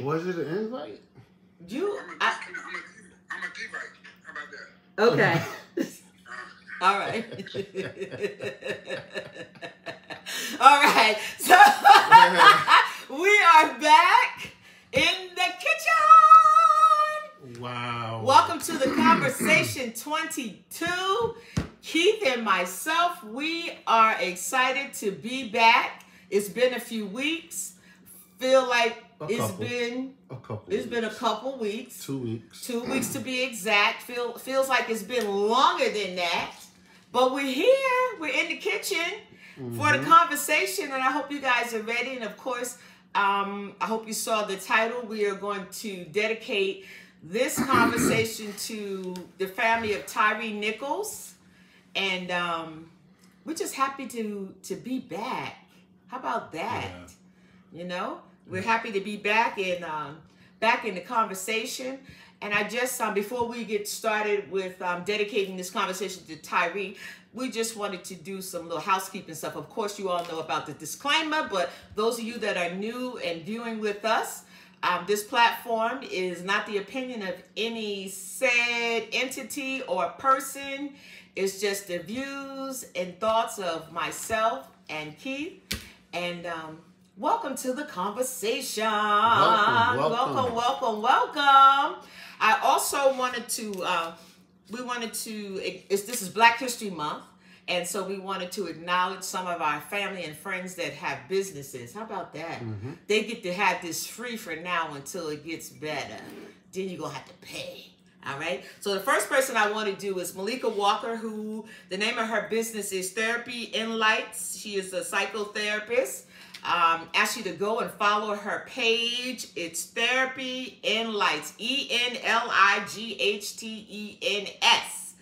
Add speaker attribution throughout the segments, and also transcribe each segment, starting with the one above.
Speaker 1: Was it an invite?
Speaker 2: You,
Speaker 3: I'm a,
Speaker 2: I,
Speaker 3: I'm a, I'm a, I'm a divite. How about that?
Speaker 2: okay. All right. All right. So we are back in the kitchen.
Speaker 1: Wow.
Speaker 2: Welcome to the conversation 22. Keith and myself, we are excited to be back. It's been a few weeks. Feel like
Speaker 1: A
Speaker 2: it's
Speaker 1: couple.
Speaker 2: been
Speaker 1: A couple.
Speaker 2: it's been a couple weeks.
Speaker 1: Two weeks.
Speaker 2: Two weeks to be exact. Feel feels like it's been longer than that. But we're here. We're in the kitchen for the
Speaker 1: Mhm.
Speaker 2: conversation, and I hope you guys are ready. And of course, um, I hope you saw the title. We are going to dedicate this conversation to the family of Tyre Nichols, and um, we're just happy to to be back. How about that? You know, we're happy to be back in um, back in the conversation. And I just um, before we get started with um, dedicating this conversation to Tyre, we just wanted to do some little housekeeping stuff. Of course, you all know about the disclaimer, but those of you that are new and viewing with us, um, this platform is not the opinion of any said entity or person. It's just the views and thoughts of myself and Keith. And um, welcome to the conversation.
Speaker 1: Welcome,
Speaker 2: welcome,
Speaker 1: welcome.
Speaker 2: welcome. I also wanted to, uh, we wanted to, it's, this is Black History Month. And so we wanted to acknowledge some of our family and friends that have businesses. How about that?
Speaker 1: Mhm.
Speaker 2: They get to have this free for now until it gets better. Then you're going to have to pay. All right. So the first person I want to do is Malika Walker, who the name of her business is Therapy Enlightens. She is a psychotherapist. Um, ask you to go and follow her page. It's Therapy Enlightens. E N L I G H T E N S.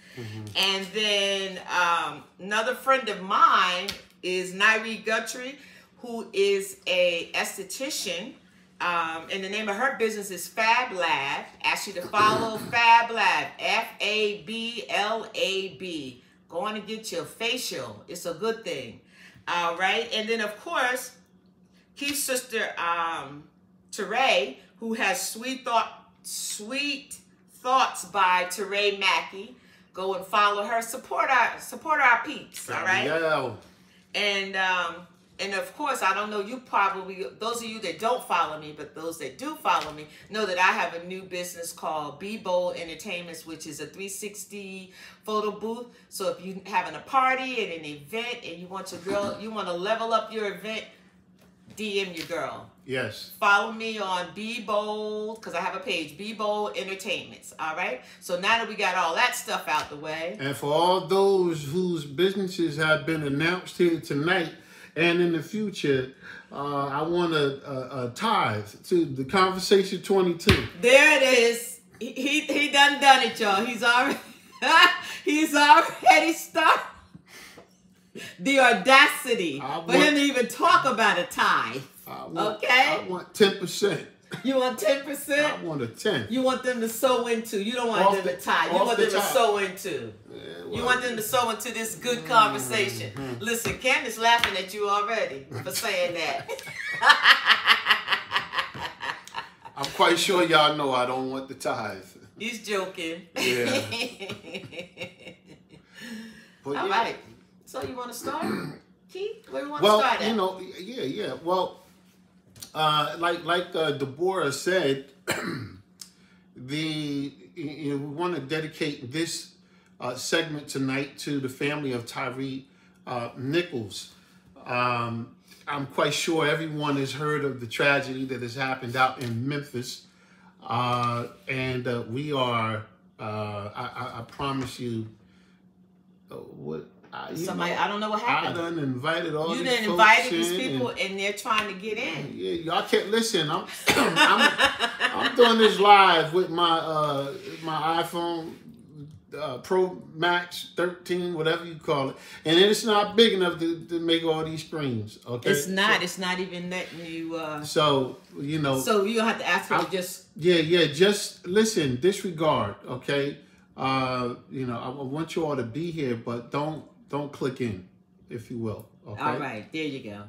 Speaker 2: And then um, another friend of mine is Nairi Guthrie, who is a esthetician. Um, and the name of her business is Fab Lab. Ask you to follow Fab Lab, F A B L A B. Go on and get your facial. It's a good thing. All right. And then, of course, Keith's sister, um, Teray, who has sweet thought, sweet thoughts by Teray Mackey. Go and follow her. Support our support our peeps. All right.
Speaker 1: Yeah.
Speaker 2: And um, and of course, I don't know you probably those of you that don't follow me, but those that do follow me know that I have a new business called Be Bold Entertainments, which is a 360 photo booth. So if you're having a party and an event and you want your girl, you want to level up your event, DM your girl.
Speaker 1: Yes.
Speaker 2: Follow me on Be Bold because I have a page, Be Bold Entertainments. All right. So now that we got all that stuff out the way,
Speaker 1: And for all those whose businesses have been announced here tonight and in the future, uh, I want to uh, uh, tithe to the conversation 22.
Speaker 2: There it is. He he, he done done it, y'all. He's already he's already started. The audacity
Speaker 1: I
Speaker 2: for him to even talk about a tithe.
Speaker 1: I want,
Speaker 2: Okay.
Speaker 1: I want 10%.
Speaker 2: You want ten percent?
Speaker 1: I want a 10.
Speaker 2: You want them to sew into. You don't want
Speaker 1: Off
Speaker 2: them
Speaker 1: the-
Speaker 2: to tithe. You want
Speaker 1: the
Speaker 2: them to sew into.
Speaker 1: Yeah,
Speaker 2: You want them to sew into this good conversation.
Speaker 1: Mm-hmm.
Speaker 2: Listen, Candace laughing at you already for saying that.
Speaker 1: I'm quite sure y'all know I don't want the ties.
Speaker 2: He's joking.
Speaker 1: Yeah. But
Speaker 2: All
Speaker 1: yeah.
Speaker 2: right. So you want to start, Keith? Where you want
Speaker 1: Well,
Speaker 2: to start at?
Speaker 1: you know, yeah, yeah. Well, uh, like like uh, DeVorah said, the you know, we want to dedicate this uh, segment tonight to the family of Tyre uh, Nichols. Um, I'm quite sure everyone has heard of the tragedy that has happened out in Memphis, uh, and uh, we are. I, I, I promise you, what I,
Speaker 2: Somebody,
Speaker 1: know,
Speaker 2: I don't know what
Speaker 1: I
Speaker 2: happened.
Speaker 1: done invited all
Speaker 2: You
Speaker 1: these
Speaker 2: done invited these people,
Speaker 1: and-
Speaker 2: and they're trying to get in.
Speaker 1: yeah, y'all can't listen. I'm, I'm, I'm doing this live with my uh, my iPhone uh, Pro Max 13, whatever you call it, and it's not big enough to, to make all these screens. Okay,
Speaker 2: It's not. It's not even letting you. Uh,
Speaker 1: So you know,
Speaker 2: so you have to ask
Speaker 1: I-
Speaker 2: just.
Speaker 1: yeah, yeah. Just listen, disregard. Okay, uh, you know, I, I want you all to be here, but don't don't click in, if you will. Okay.
Speaker 2: All right, there you go.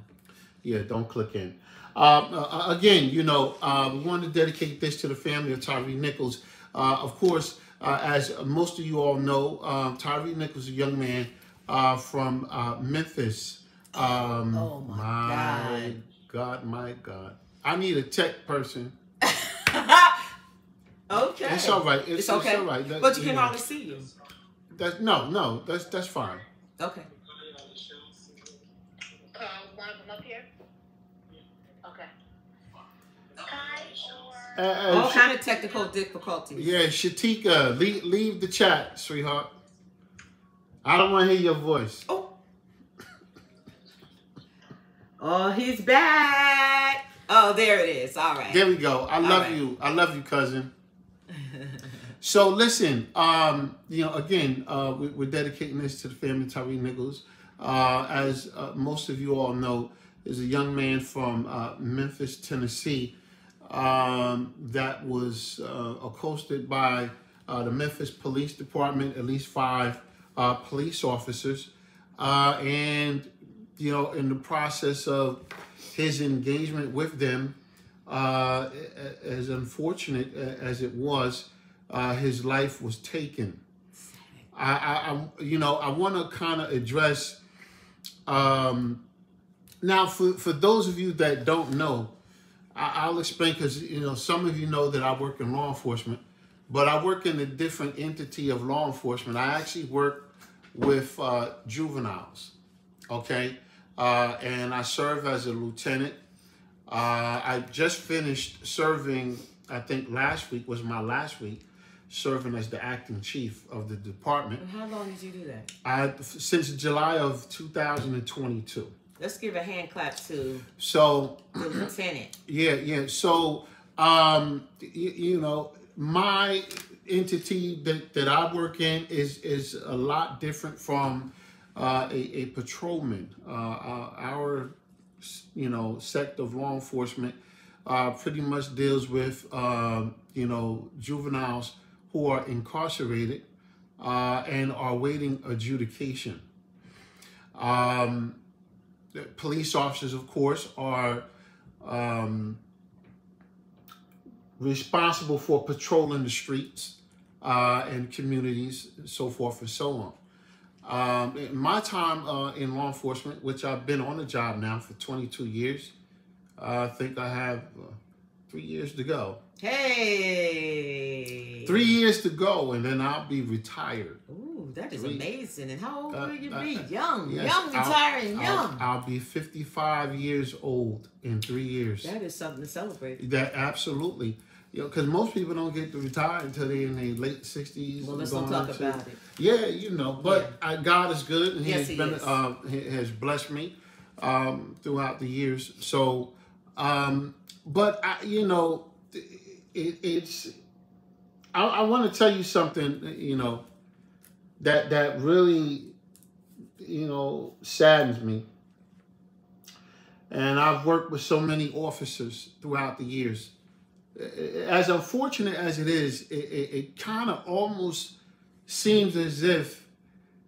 Speaker 1: Yeah, don't click in. uh, again, you know, uh, we want to dedicate this to the family of Tyre Nichols. Uh, of course, uh, as most of you all know, um, Tyre Nichols is a young man uh, from Memphis.
Speaker 2: Um, oh my, my
Speaker 1: God. God, my God. I need a tech person.
Speaker 2: okay.
Speaker 1: It's all right. It's,
Speaker 2: it's okay.
Speaker 1: It's all right.
Speaker 2: That, but you can know, hardly see you.
Speaker 1: That's no, no. That's that's fine.
Speaker 2: Okay.
Speaker 4: Uh, one of them up here. Okay.
Speaker 2: Uh, uh, All kind of technical difficulties.
Speaker 1: Yeah, Shatika, leave, leave the chat, sweetheart. I don't want to hear your voice.
Speaker 2: Oh. oh, he's back. Oh, there it is. All right.
Speaker 1: There we go. I love right. you. I love you, cousin. So listen, um, you know, again, uh, we, are dedicating this to the family Tyre Nichols. Uh, as uh, most of you all know, is a young man from uh, Memphis, Tennessee, um, that was uh, accosted by uh, the Memphis Police Department, at least five police officers. And, you know, in the process of his engagement with them, as unfortunate as it was, uh, his life was taken. I, I, I you know, I want to kind of address. Um, now, for, for those of you that don't know, I, will explain because you know some of you know that I work in law enforcement, but I work in a different entity of law enforcement. I actually work with uh, juveniles, okay, uh, and I serve as a lieutenant. Uh, I just finished serving. I think last week was my last week serving as the acting chief of the department.
Speaker 2: And how long did you do that?
Speaker 1: I since July of 2022.
Speaker 2: Let's give a hand clap to
Speaker 1: so
Speaker 2: the lieutenant.
Speaker 1: Yeah, yeah. So um, you, you know, my entity that, that I work in is is a lot different from uh, a, a patrolman. Uh, uh, our you know sect of law enforcement uh, pretty much deals with um, you know juveniles who are incarcerated uh, and are waiting adjudication. Um, police officers, of course, are um, responsible for patrolling the streets uh, and communities, and so forth and so on. Um, my time uh, in law enforcement, which I've been on the job now for 22 years, uh, I think I have uh, three years to go.
Speaker 2: Hey!
Speaker 1: Three years to go, and then I'll be retired.
Speaker 2: Ooh, that is Three. amazing. And how old uh, will you uh, be? young, yes, young, retiring, I'll, young.
Speaker 1: I'll, I'll, be 55 years old in three years.
Speaker 2: That is something to celebrate.
Speaker 1: That absolutely. You know, because most people don't get to retire until they're in their late 60s.
Speaker 2: Well, let's not talk about it.
Speaker 1: Yeah, you know, but yeah. I, God is good, and He
Speaker 2: yes,
Speaker 1: has
Speaker 2: he
Speaker 1: been
Speaker 2: is.
Speaker 1: uh, he has blessed me um, throughout the years. So, um, but I, you know, it, it's I, I want to tell you something, you know, that that really, you know, saddens me. And I've worked with so many officers throughout the years. As unfortunate as it is, it, it, it kind of almost seems as if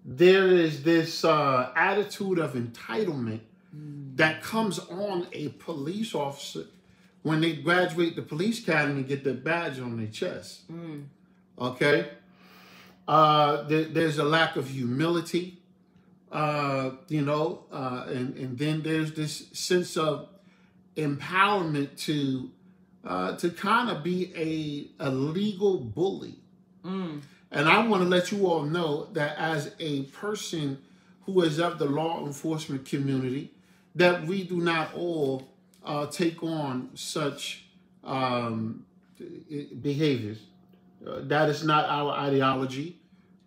Speaker 1: there is this uh, attitude of entitlement mm. that comes on a police officer when they graduate the police academy get their badge on their chest. Mm. Okay? Uh, there, there's a lack of humility, uh, you know, uh, and, and then there's this sense of empowerment to uh, to kind of be a, a legal bully. Mm. And I want to let you all know that as a person who is of the law enforcement community, that we do not all uh, take on such um, behaviors. Uh, that is not our ideology.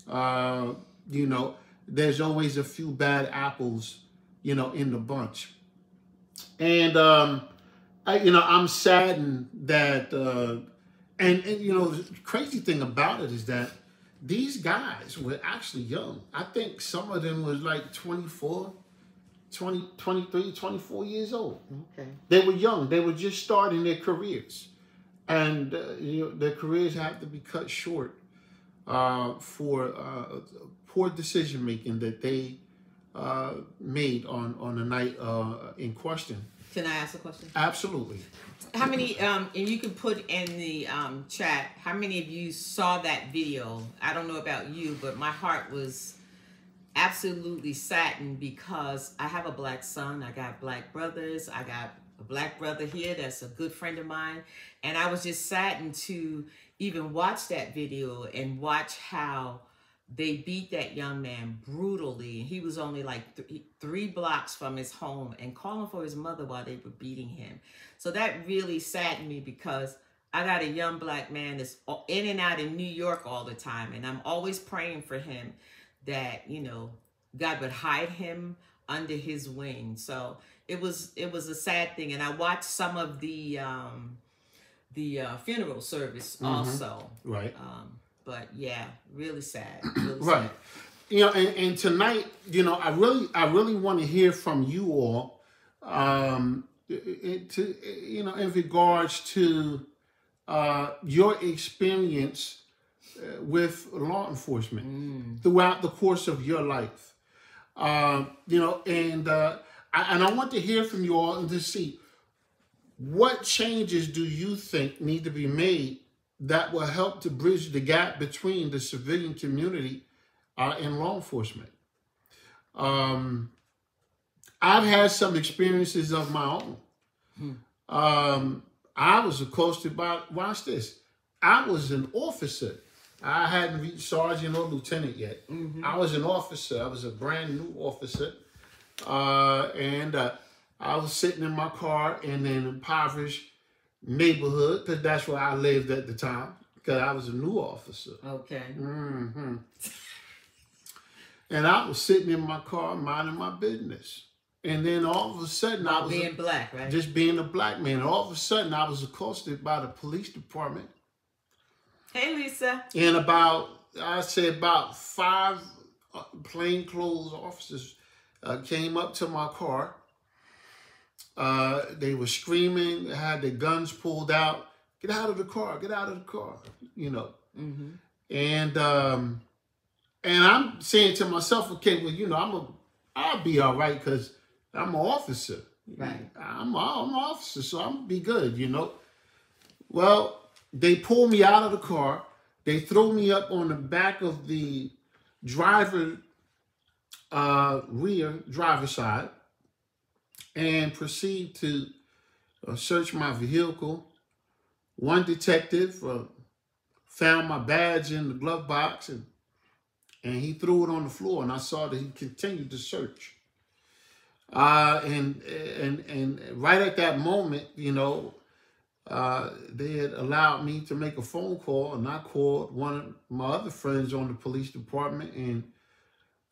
Speaker 1: Uh, you know, there's always a few bad apples, you know, in the bunch. And, um, I, you know, I'm saddened that, uh, and, and, you know, the crazy thing about it is that these guys were actually young. I think some of them was like 24, 20, 23, 24 years old.
Speaker 2: Okay.
Speaker 1: They were young. They were just starting their careers. And uh, you know, their careers have to be cut short uh, for uh, poor decision making that they uh, made on, on the night uh, in question.
Speaker 2: Can I ask a question?
Speaker 1: Absolutely.
Speaker 2: How many, um, and you can put in the um, chat, how many of you saw that video? I don't know about you, but my heart was absolutely saddened because I have a black son, I got black brothers, I got a black brother here that's a good friend of mine. And I was just saddened to even watch that video and watch how they beat that young man brutally. He was only like th- three blocks from his home and calling for his mother while they were beating him. So that really saddened me because I got a young black man that's in and out in New York all the time. And I'm always praying for him that, you know, God would hide him under his wing. So it was it was a sad thing. And I watched some of the um the uh, funeral service mm-hmm. also.
Speaker 1: Right.
Speaker 2: Um, but yeah, really sad. Really
Speaker 1: right.
Speaker 2: Sad.
Speaker 1: You know, and, and tonight, you know, I really, I really want to hear from you all, um, to you know, in regards to uh, your experience with law enforcement mm. throughout the course of your life. Uh, you know, and uh, I, and I want to hear from you all and to see what changes do you think need to be made that will help to bridge the gap between the civilian community uh, and law enforcement. Um, I've had some experiences of my own. Hmm. Um, I was accosted by, watch this, I was an officer. I hadn't reached sergeant or lieutenant yet. Mm-hmm. I was an officer. I was a brand new officer. Uh, and uh, I was sitting in my car in an impoverished neighborhood because that's where I lived at the time because I was a new officer.
Speaker 2: Okay.
Speaker 1: Mm-hmm. and I was sitting in my car minding my business. And then all of a sudden I was
Speaker 2: being a, black, right?
Speaker 1: Just being a black man. And all of a sudden I was accosted by the police department.
Speaker 2: Hey Lisa.
Speaker 1: And about I say about five uh, plainclothes officers uh, came up to my car uh, they were screaming, had their guns pulled out. Get out of the car! Get out of the car! You know. Mm-hmm. And um, and I'm saying to myself, okay, well, you know, I'm a, I'll be all right because I'm an officer.
Speaker 2: Right.
Speaker 1: I'm, I'm an officer, so I'm be good. You know. Well, they pull me out of the car. They throw me up on the back of the driver uh, rear driver side and proceed to uh, search my vehicle. One detective uh, found my badge in the glove box and and he threw it on the floor, and I saw that he continued to search. Uh, and and and right at that moment, you know, uh, they had allowed me to make a phone call, and I called one of my other friends on the police department, and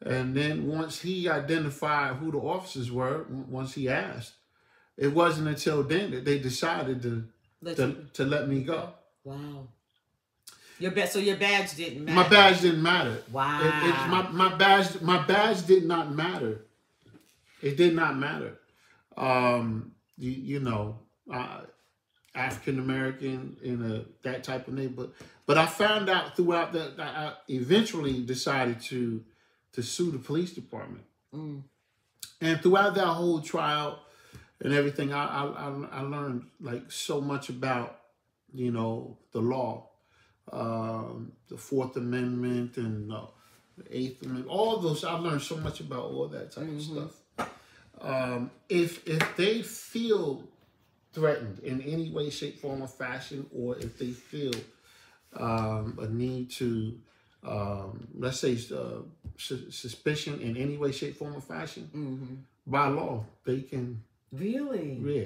Speaker 1: and then once he identified who the officers were, once he asked, it wasn't until then that they decided to let to, you... to let me go.
Speaker 2: Wow. Your ba- so your badge didn't matter.
Speaker 1: My badge didn't matter.
Speaker 2: Wow.
Speaker 1: It, it, my, my badge my badge did not matter. It did not matter. Um, you, you know, uh, African American in a that type of neighborhood. But I found out throughout that I eventually decided to to sue the police department. Mm. And throughout that whole trial and everything, I, I, I learned like so much about, you know, the law, um, the Fourth Amendment and uh, the Eighth Amendment, all those. I learned so much about all that type mm-hmm. of stuff. Um, if if they feel threatened in any way, shape, form, or fashion, or if they feel um, a need to um, let's say, uh, su- suspicion in any way, shape, form, or fashion, mm-hmm. by law, they can.
Speaker 2: Really?
Speaker 1: Yeah.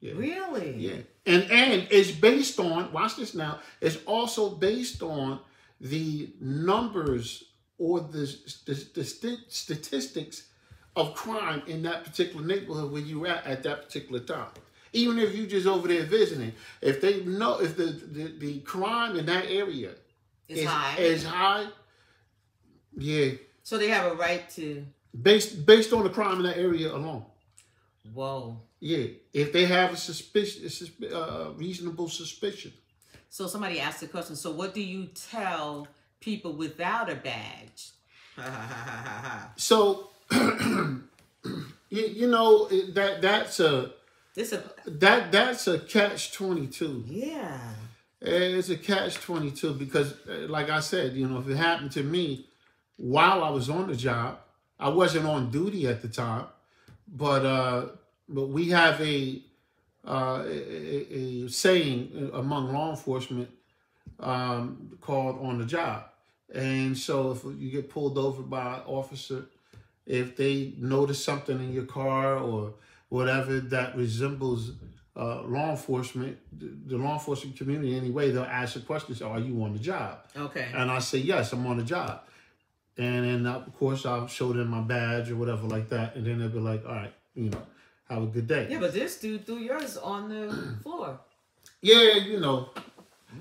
Speaker 1: yeah.
Speaker 2: Really?
Speaker 1: Yeah. And and it's based on. Watch this now. It's also based on the numbers or the, the, the st- statistics of crime in that particular neighborhood where you are at at that particular time. Even if you just over there visiting, if they know if the, the, the crime in that area
Speaker 2: is, is high.
Speaker 1: Is high. Yeah.
Speaker 2: So they have a right to
Speaker 1: based based on the crime in that area alone.
Speaker 2: Whoa.
Speaker 1: Yeah, if they have a suspicion, uh, reasonable suspicion.
Speaker 2: So somebody asked the question. So what do you tell people without a badge?
Speaker 1: so you, you know that that's a
Speaker 2: This a
Speaker 1: that that's a catch twenty two.
Speaker 2: yeah.
Speaker 1: It's a catch twenty two because, uh, like I said, you know, if it happened to me while I was on the job, I wasn't on duty at the time, but uh, but we have a uh, a, a saying among law enforcement um, called on the job. And so if you get pulled over by an officer, if they notice something in your car or whatever that resembles uh, law enforcement, the, the law enforcement community anyway, they'll ask the question, are you on the job?
Speaker 2: Okay.
Speaker 1: And I say, yes, I'm on the job. And then, of course, I'll show them my badge or whatever like that. And then they'll be like, all right, you know, have a good day.
Speaker 2: Yeah, but this dude threw yours on the floor.
Speaker 1: Yeah, you know.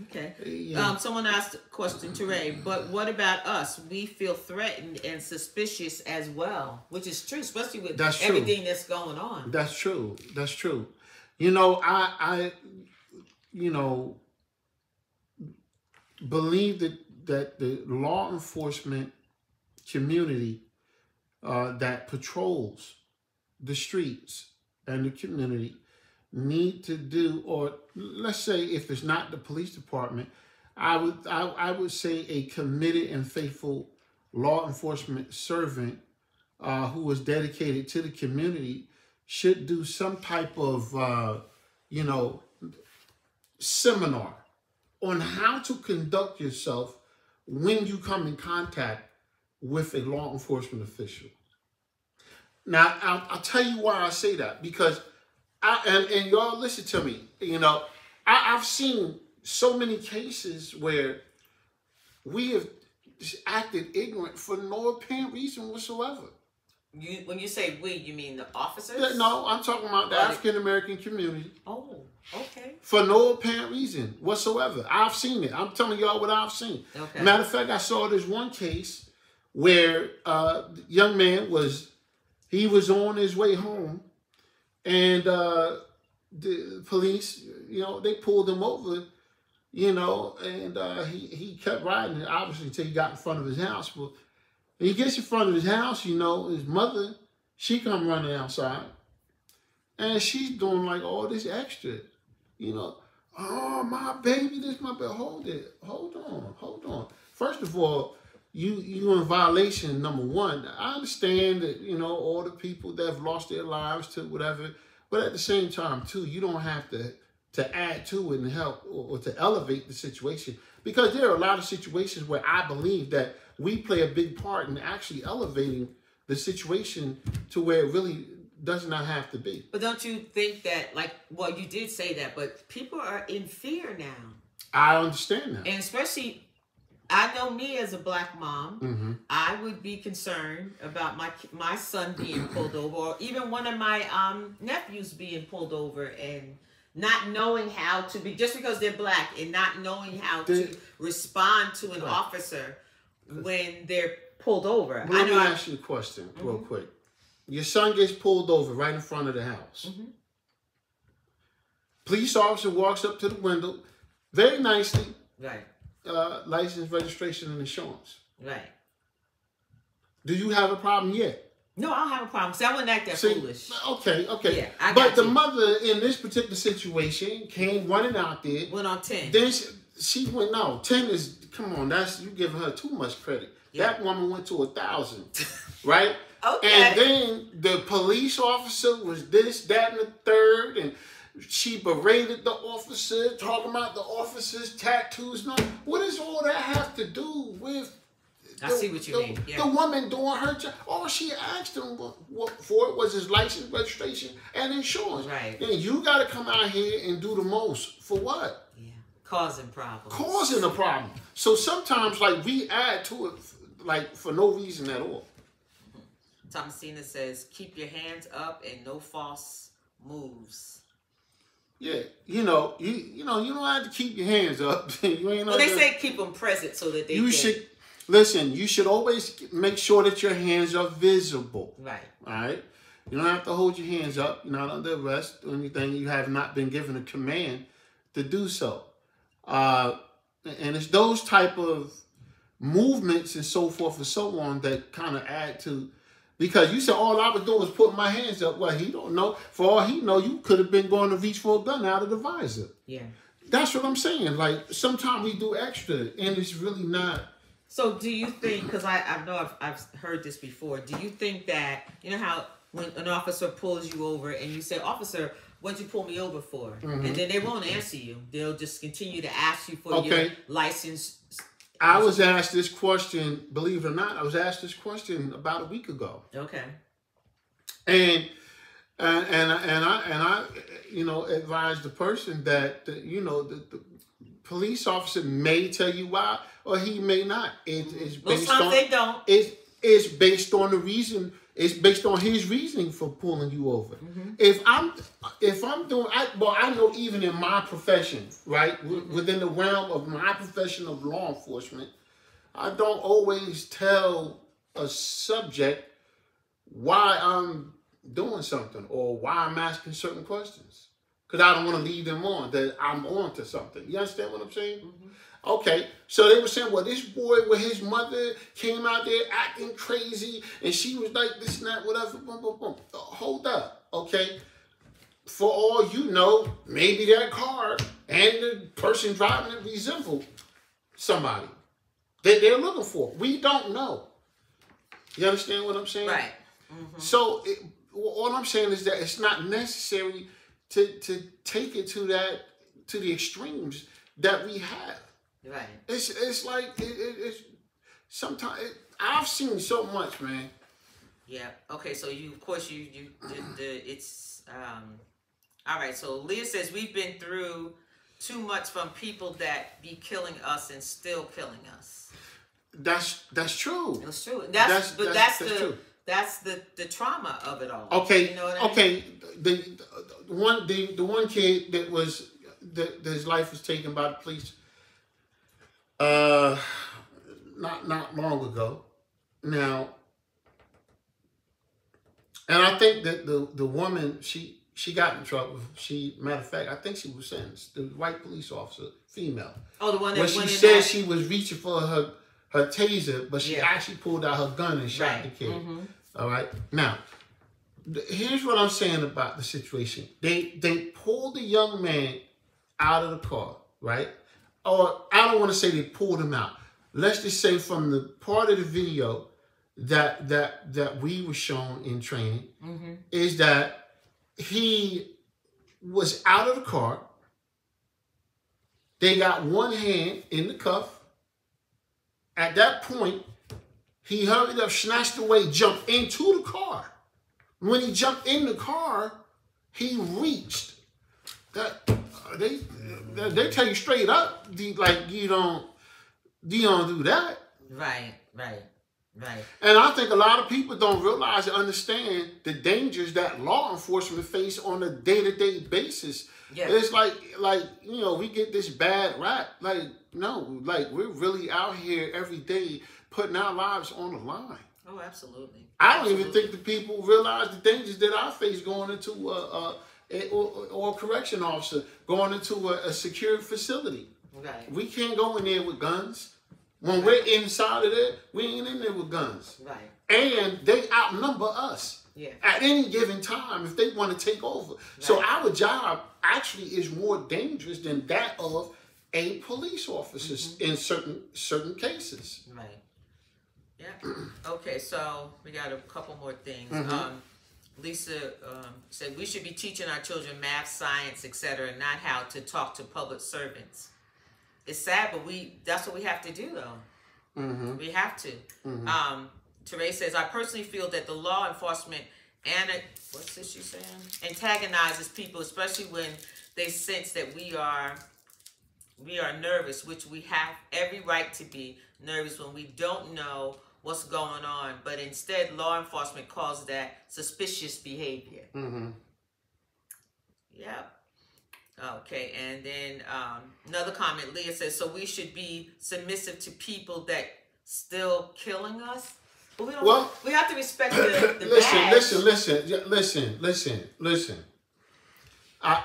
Speaker 2: Okay.
Speaker 1: Yeah.
Speaker 2: Um, someone asked a question to Ray, but what about us? We feel threatened and suspicious as well, which is true, especially with
Speaker 1: That's true.
Speaker 2: everything that's going on.
Speaker 1: That's true. That's true. You know, I, I, you know, believe that that the law enforcement community uh, that patrols the streets and the community need to do, or let's say if it's not the police department, I would I, I would say a committed and faithful law enforcement servant uh, who is dedicated to the community should do some type of uh, you know seminar on how to conduct yourself when you come in contact with a law enforcement official. Now, I'll, I'll tell you why I say that because I and, and y'all listen to me. You know, I, I've seen so many cases where we have acted ignorant for no apparent reason whatsoever.
Speaker 2: You when you say we, you mean the officers?
Speaker 1: No, I'm talking about the African American community
Speaker 2: Oh, okay.
Speaker 1: for no apparent reason whatsoever. I've seen it. I'm telling y'all what I've seen.
Speaker 2: Okay.
Speaker 1: Matter of fact, I saw this one case where uh, young man was he was on his way home, and uh, the police, you know, they pulled him over, you know, and uh, he he kept riding, obviously until he got in front of his house. But he gets in front of his house, you know, his mother, she come running outside, and she's doing like all this extra, you know. Oh my baby, this my baby. Hold it, hold on, hold on. First of all, you you in violation number one. I understand that you know all the people that have lost their lives to whatever, but at the same time too, you don't have to to add to it and help or, or to elevate the situation because there are a lot of situations where I believe that we play a big part in actually elevating the situation to where it really does not have to be.
Speaker 2: But don't you think that, like, well, you did say that, but people are in fear now,
Speaker 1: I understand that.
Speaker 2: and especially, I know me as a black mom,
Speaker 1: hmm
Speaker 2: I would be concerned about my my son being pulled over, or even one of my um nephews being pulled over and not knowing how to be just because they're black and not knowing how to respond to an
Speaker 1: Right.
Speaker 2: officer when they're pulled over. I
Speaker 1: let me.
Speaker 2: I,
Speaker 1: ask you a question real quick. Your son gets pulled over right in front of the house.
Speaker 2: Mhm.
Speaker 1: Police officer walks up to the window, very nicely,
Speaker 2: right,
Speaker 1: uh, license, registration, and insurance.
Speaker 2: right.
Speaker 1: Do you have a problem yet?
Speaker 2: No, I don't have a problem. See, I wouldn't act that
Speaker 1: See,
Speaker 2: foolish.
Speaker 1: Okay, okay.
Speaker 2: Yeah, I
Speaker 1: but the
Speaker 2: you.
Speaker 1: mother in this particular situation came running out there.
Speaker 2: Went on ten.
Speaker 1: Then she, she went, no, 10 is, come on, that's, you giving her too much credit.
Speaker 2: Yeah.
Speaker 1: That woman went to a thousand, right?
Speaker 2: Okay.
Speaker 1: And then the police officer was this, that, and the third, and she berated the officer, talking about the officer's tattoos. No, what does all that have to do with?
Speaker 2: I see what you
Speaker 1: the,
Speaker 2: mean, yeah.
Speaker 1: The woman doing her job. All she asked him for it was his license, registration, and insurance.
Speaker 2: Right.
Speaker 1: Then you got to come out here and do the most for what?
Speaker 2: yeah, causing problems.
Speaker 1: Causing a problem. So sometimes, like we add to it, like for no reason at all.
Speaker 2: Thomasina says, "Keep your hands up and no false moves."
Speaker 1: Yeah, you know, you you know, you don't have to keep your hands up. you ain't.
Speaker 2: Well, they say keep them present so that they
Speaker 1: you
Speaker 2: can.
Speaker 1: should listen. You should always make sure that your hands are visible.
Speaker 2: Right.
Speaker 1: All right. You don't have to hold your hands up. You're not under arrest or anything. You have not been given a command to do so. Uh, and it's those type of movements and so forth and so on that kind of add to Because you said all I was doing was putting my hands up. Well, he don't know. For all he know, you could have been going to reach for a gun out of the visor.
Speaker 2: Yeah.
Speaker 1: That's what I'm saying. Like sometimes we do extra, and it's really not.
Speaker 2: So do you think? Because I I know I've I've heard this before. Do you think that you know how when an officer pulls you over and you say, "Officer, what'd you pull me over for?"
Speaker 1: Mm-hmm.
Speaker 2: and then they won't answer you. They'll just continue to ask you for
Speaker 1: Okay.
Speaker 2: your license.
Speaker 1: I was asked this question. Believe it or not, I was asked this question about a week ago.
Speaker 2: Okay.
Speaker 1: and and and and I and I, you know, advise the person that you know the, the police officer may tell you why, or he may not. It, it's
Speaker 2: Most
Speaker 1: based
Speaker 2: times
Speaker 1: on
Speaker 2: they don't.
Speaker 1: it's it's based on the reason. It's based on his reasoning for pulling you over.
Speaker 2: Mm-hmm.
Speaker 1: If I'm if I'm doing, I, well, I know even in my profession, right, w-
Speaker 2: Mm-hmm.
Speaker 1: within the realm of my profession of law enforcement, I don't always tell a subject why I'm doing something or why I'm asking certain questions. Because I don't want to lead them on that I'm on to something. You understand what I'm saying? Okay, so they were saying, well, this boy with his mother came out there acting crazy and she was like this and that, whatever, boom, boom, boom. Uh, Hold up, okay? For all you know, maybe that car and the person driving it resemble somebody that they're looking for. We don't know. You understand what I'm saying?
Speaker 2: Right.
Speaker 1: So it, all I'm saying is that it's not necessary to to take it to that to the extremes that we have.
Speaker 2: Right.
Speaker 1: It's it's like it, it, it's sometimes it, I've seen so much, man.
Speaker 2: Yeah. Okay. So you, of course, you you the, the it's um. All right. So Leah says we've been through too much from people that be killing us and still killing us.
Speaker 1: That's that's true.
Speaker 2: That's true. That's,
Speaker 1: That's-
Speaker 2: but
Speaker 1: that's-
Speaker 2: that's,
Speaker 1: that's
Speaker 2: the
Speaker 1: true.
Speaker 2: that's the the trauma of it all.
Speaker 1: Okay,
Speaker 2: You know what I mean?
Speaker 1: okay. The, the one the, the one kid that was that his life was taken by the police. Uh, not not long ago. Now, and I think that the the woman she she got in trouble. She matter of fact, I think she was sentenced. The white police officer, female.
Speaker 2: Oh, the one that
Speaker 1: When she said she was reaching for her her taser, but she
Speaker 2: Yeah.
Speaker 1: actually pulled out her gun and shot
Speaker 2: Right.
Speaker 1: the kid.
Speaker 2: Mhm.
Speaker 1: All right. Now, here's what I'm saying about the situation. They they pulled the young man out of the car, right? Or I don't want to say they pulled him out. Let's just say from the part of the video that that that we were shown in training
Speaker 2: Mhm.
Speaker 1: is that he was out of the car. They got one hand in the cuff. At that point, he hurried up, snatched away, jumped into the car. When he jumped in the car, he reached. That they they tell you straight up, like you don't you don't do that.
Speaker 2: Right. Right. Right.
Speaker 1: And I think a lot of people don't realize and understand the dangers that law enforcement face on a day-to-day basis.
Speaker 2: Yeah.
Speaker 1: It's like like, you know, we get this bad rap. Like, no, like we're really out here every day putting our lives on the line.
Speaker 2: Oh, absolutely.
Speaker 1: I don't even think the people realize the dangers that I face going into a or, or a correction officer going into a, a secure facility.
Speaker 2: Right.
Speaker 1: We can't go in there with guns. When we're inside of there, we ain't in there with guns
Speaker 2: Right.
Speaker 1: and they outnumber us
Speaker 2: Yeah.
Speaker 1: at any given time if they want to take over. So our job actually is more dangerous than that of a police officer
Speaker 2: Mm-hmm.
Speaker 1: in certain certain cases.
Speaker 2: Right. Yeah. Okay, so we got a couple more things.
Speaker 1: Mhm.
Speaker 2: Um, Lisa um, said we should be teaching our children math, science, etc., not how to talk to public servants. It's sad, but we that's what we have to do though.
Speaker 1: Mm-hmm.
Speaker 2: We have to. Um, Therese says, I personally feel that the law enforcement and what's this she saying? Antagonizes people, especially when they sense that we are we are nervous, which we have every right to be nervous when we don't know what's going on. But instead, law enforcement calls that suspicious behavior.
Speaker 1: Mm-hmm.
Speaker 2: Yeah. Okay, and then um, another comment. Leah says, "So we should be submissive to people that still killing us." But we don't.
Speaker 1: Well-
Speaker 2: we have to respect the, the
Speaker 1: listen,
Speaker 2: badge.
Speaker 1: listen, listen, listen, listen, listen. I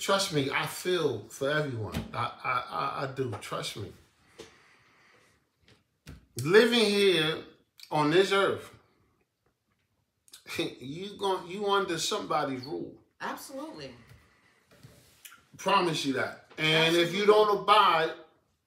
Speaker 1: trust me. I feel for everyone. I, I, I, I do. Trust me. Living here on this earth, you going you under somebody's rule.
Speaker 2: Absolutely.
Speaker 1: Promise you that. And if you don't abide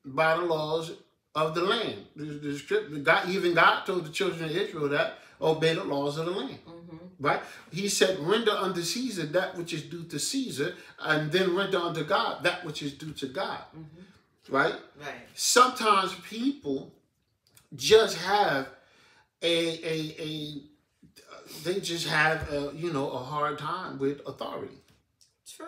Speaker 1: by the laws of the land, the, the script, God, even God told the children of Israel that obey the laws of the land.
Speaker 2: Mm-hmm.
Speaker 1: Right? He said, render unto Caesar that which is due to Caesar, and then render unto God that which is due to God.
Speaker 2: Mm-hmm.
Speaker 1: Right?
Speaker 2: Right.
Speaker 1: Sometimes people just have a a a they just have a, you know a hard time with authority.
Speaker 2: True.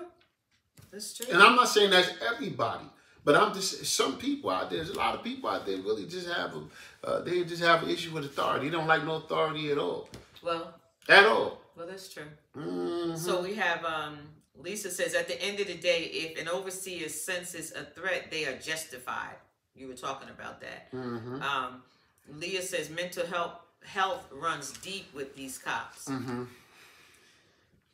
Speaker 2: That's true.
Speaker 1: And I'm not saying that's everybody, but I'm just some people out there. There's a lot of people out there really just have a uh, they just have an issue with authority. They don't like no authority at all,
Speaker 2: well,
Speaker 1: at all.
Speaker 2: well, that's true.
Speaker 1: Mhm.
Speaker 2: So we have um, Lisa says at the end of the day, if an overseer senses a threat, they are justified. You were talking about that.
Speaker 1: Mhm.
Speaker 2: Um, Leah says mental health health runs deep with these cops.
Speaker 1: Mhm.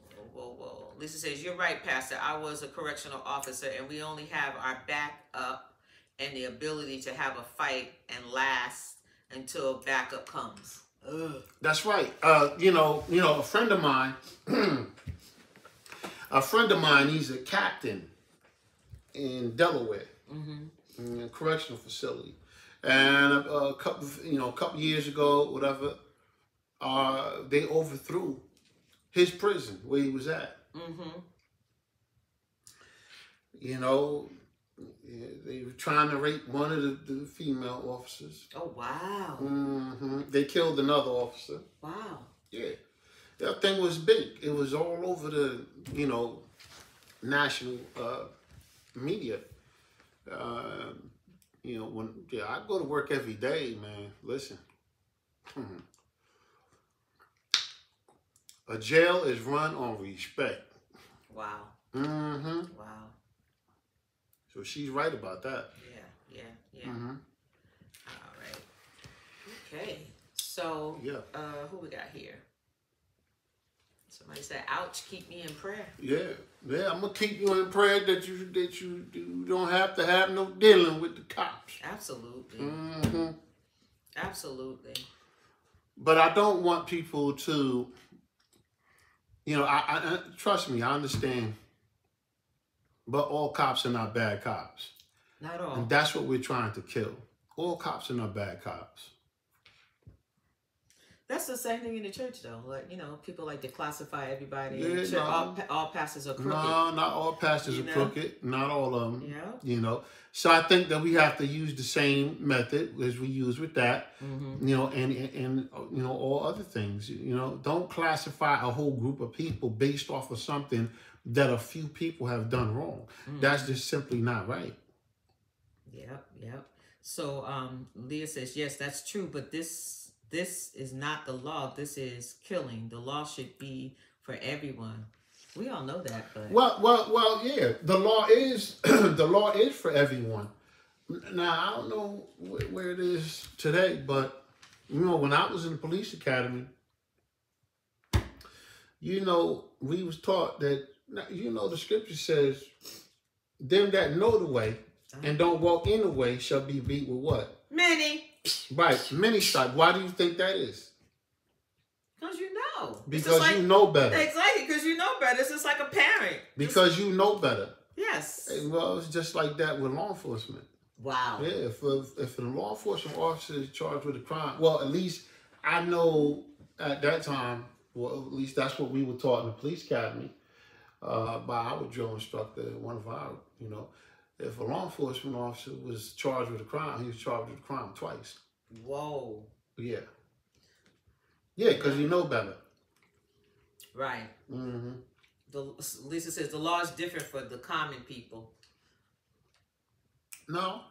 Speaker 2: Whoa, whoa, whoa. Lisa says you're right, Pastor. I was a correctional officer, and we only have our back up and the ability to have a fight and last until backup comes. Ugh.
Speaker 1: That's right. Uh, you know, you know, a friend of mine, a friend of mine, he's a captain in Delaware, in a correctional facility, and a, a couple, you know, a couple years ago, whatever, uh, they overthrew his prison where he was at.
Speaker 2: Mm-hmm.
Speaker 1: You know, they were trying to rape one of the, the female officers.
Speaker 2: Oh wow!
Speaker 1: hmm They killed another officer.
Speaker 2: Wow.
Speaker 1: Yeah, that thing was big. It was all over the, you know, national uh, media. Uh, you know, when yeah, I go to work every day, man. Listen, a jail is run on respect.
Speaker 2: Wow.
Speaker 1: Mm hmm
Speaker 2: Wow.
Speaker 1: So she's right about that.
Speaker 2: Yeah. Yeah. Yeah.
Speaker 1: hmm
Speaker 2: All right. Okay. So,
Speaker 1: Yeah,
Speaker 2: uh, who we got here? Somebody said, "Ouch! Keep me in prayer."
Speaker 1: yeah, yeah. I'm gonna keep you in prayer that you that you, you don't have to have no dealing with the cops.
Speaker 2: Absolutely.
Speaker 1: hmm
Speaker 2: Absolutely.
Speaker 1: but I don't want people to, you know, I, I I- trust me, I understand. But all cops are not bad cops,
Speaker 2: Not all.
Speaker 1: and that's what we're trying to kill. All cops are not bad cops.
Speaker 2: That's the same thing in the church, though. Like you know, people like to classify everybody.
Speaker 1: Yeah,
Speaker 2: church.
Speaker 1: no.
Speaker 2: all, all pastors are crooked.
Speaker 1: No, not all pastors
Speaker 2: You
Speaker 1: are
Speaker 2: know?
Speaker 1: crooked. Not all of them.
Speaker 2: Yeah.
Speaker 1: You know, so I think that we have to use the same method as we use with that.
Speaker 2: Mm-hmm.
Speaker 1: You know, and, and and you know all other things. You know, don't classify a whole group of people based off of something that a few people have done wrong.
Speaker 2: Mm-hmm.
Speaker 1: That's just simply not right.
Speaker 2: Yep. Yep. So, um, Leah says, yes, that's true, but this this is not the law. This is killing. The law should be for everyone. We all know that, but
Speaker 1: Well, well, well, yeah. The law is the law is for everyone. Now I don't know where, where it is today, but you know when I was in the police academy, you know we was taught that you know the scripture says, "Them that know the way uh-huh. and don't walk in the way shall be beat with what."
Speaker 2: many,
Speaker 1: Right, many stripes. Why do you think that is?
Speaker 2: because you know,
Speaker 1: Because
Speaker 2: like-
Speaker 1: you know better.
Speaker 2: exactly because you know better. It's just like a parent.
Speaker 1: Because you know better.
Speaker 2: yes.
Speaker 1: And, Well, it's just like that with law enforcement.
Speaker 2: Wow.
Speaker 1: Yeah, if if a law enforcement officer is charged with a crime, well, at least I know at that time, well, at least that's what we were taught in the police academy uh, by our drill instructor, one of our, you know, if a law enforcement officer was charged with a crime, he was charged with a crime twice.
Speaker 2: Whoa.
Speaker 1: Yeah. Yeah, because you know better.
Speaker 2: Right.
Speaker 1: hmm
Speaker 2: The Lisa says the law is different for the common people.
Speaker 1: No.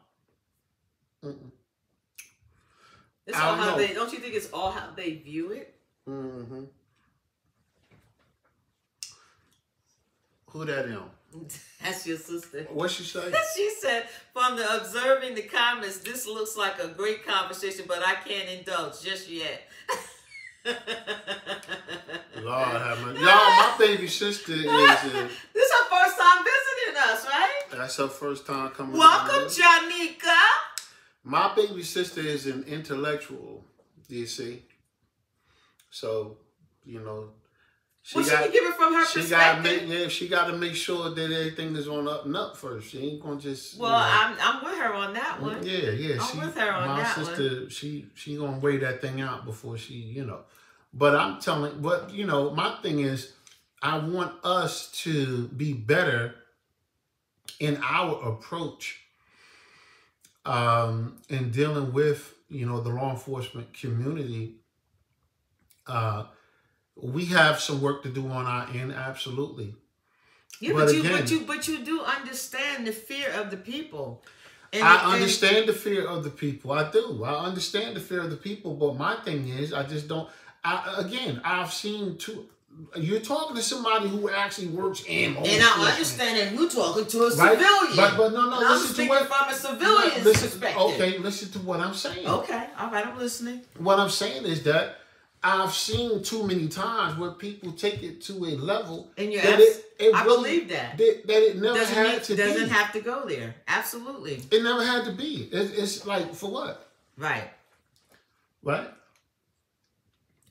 Speaker 1: Mm-mm.
Speaker 2: It's
Speaker 1: I
Speaker 2: all
Speaker 1: don't
Speaker 2: how
Speaker 1: know.
Speaker 2: they don't you think it's all how they view it?
Speaker 1: hmm Who that in?
Speaker 2: That's your sister.
Speaker 1: What she say?
Speaker 2: She said, from the observing the comments, this looks like a great conversation, but I can't indulge just yet.
Speaker 1: Lord have mercy. Y'all, my baby sister is. Uh,
Speaker 2: this is her first time visiting us, right?
Speaker 1: that's her first time coming.
Speaker 2: Welcome. Janika.
Speaker 1: My baby sister is an intellectual. Do you see? So, you know,
Speaker 2: she well, got, she can give it from her she
Speaker 1: perspective. Gotta make, yeah, she got to make sure that everything is on up and up first. She ain't gonna just.
Speaker 2: Well, you know, I'm I'm with her on that one.
Speaker 1: Yeah, yeah.
Speaker 2: I'm
Speaker 1: she,
Speaker 2: with her on
Speaker 1: my
Speaker 2: that
Speaker 1: sister,
Speaker 2: one.
Speaker 1: she she gonna weigh that thing out before she, you know. But I'm telling, but you know, my thing is, I want us to be better in our approach um, in dealing with you know the law enforcement community. Uh, we have some work to do on our end, absolutely.
Speaker 2: Yeah, but, but you, again, but you, but you do understand the fear of the people.
Speaker 1: And I understand the fear of the people. I do. I understand the fear of the people. But my thing is, I just don't. I, again, I've seen two. You're talking to somebody who actually works in.
Speaker 2: And I understand that you're talking to a right? civilian.
Speaker 1: But but no no. And
Speaker 2: listen I'm speaking to what, from a civilian's listen, perspective.
Speaker 1: Okay, listen to what I'm saying.
Speaker 2: Okay, all right, I'm listening.
Speaker 1: What I'm saying is that I've seen too many times where people take it to a level
Speaker 2: and that abs- it, it I really, believe that.
Speaker 1: that that it never
Speaker 2: doesn't
Speaker 1: had
Speaker 2: need,
Speaker 1: to
Speaker 2: doesn't be. have to go there. Absolutely,
Speaker 1: it never had to be. It, it's like for what?
Speaker 2: Right.
Speaker 1: Right.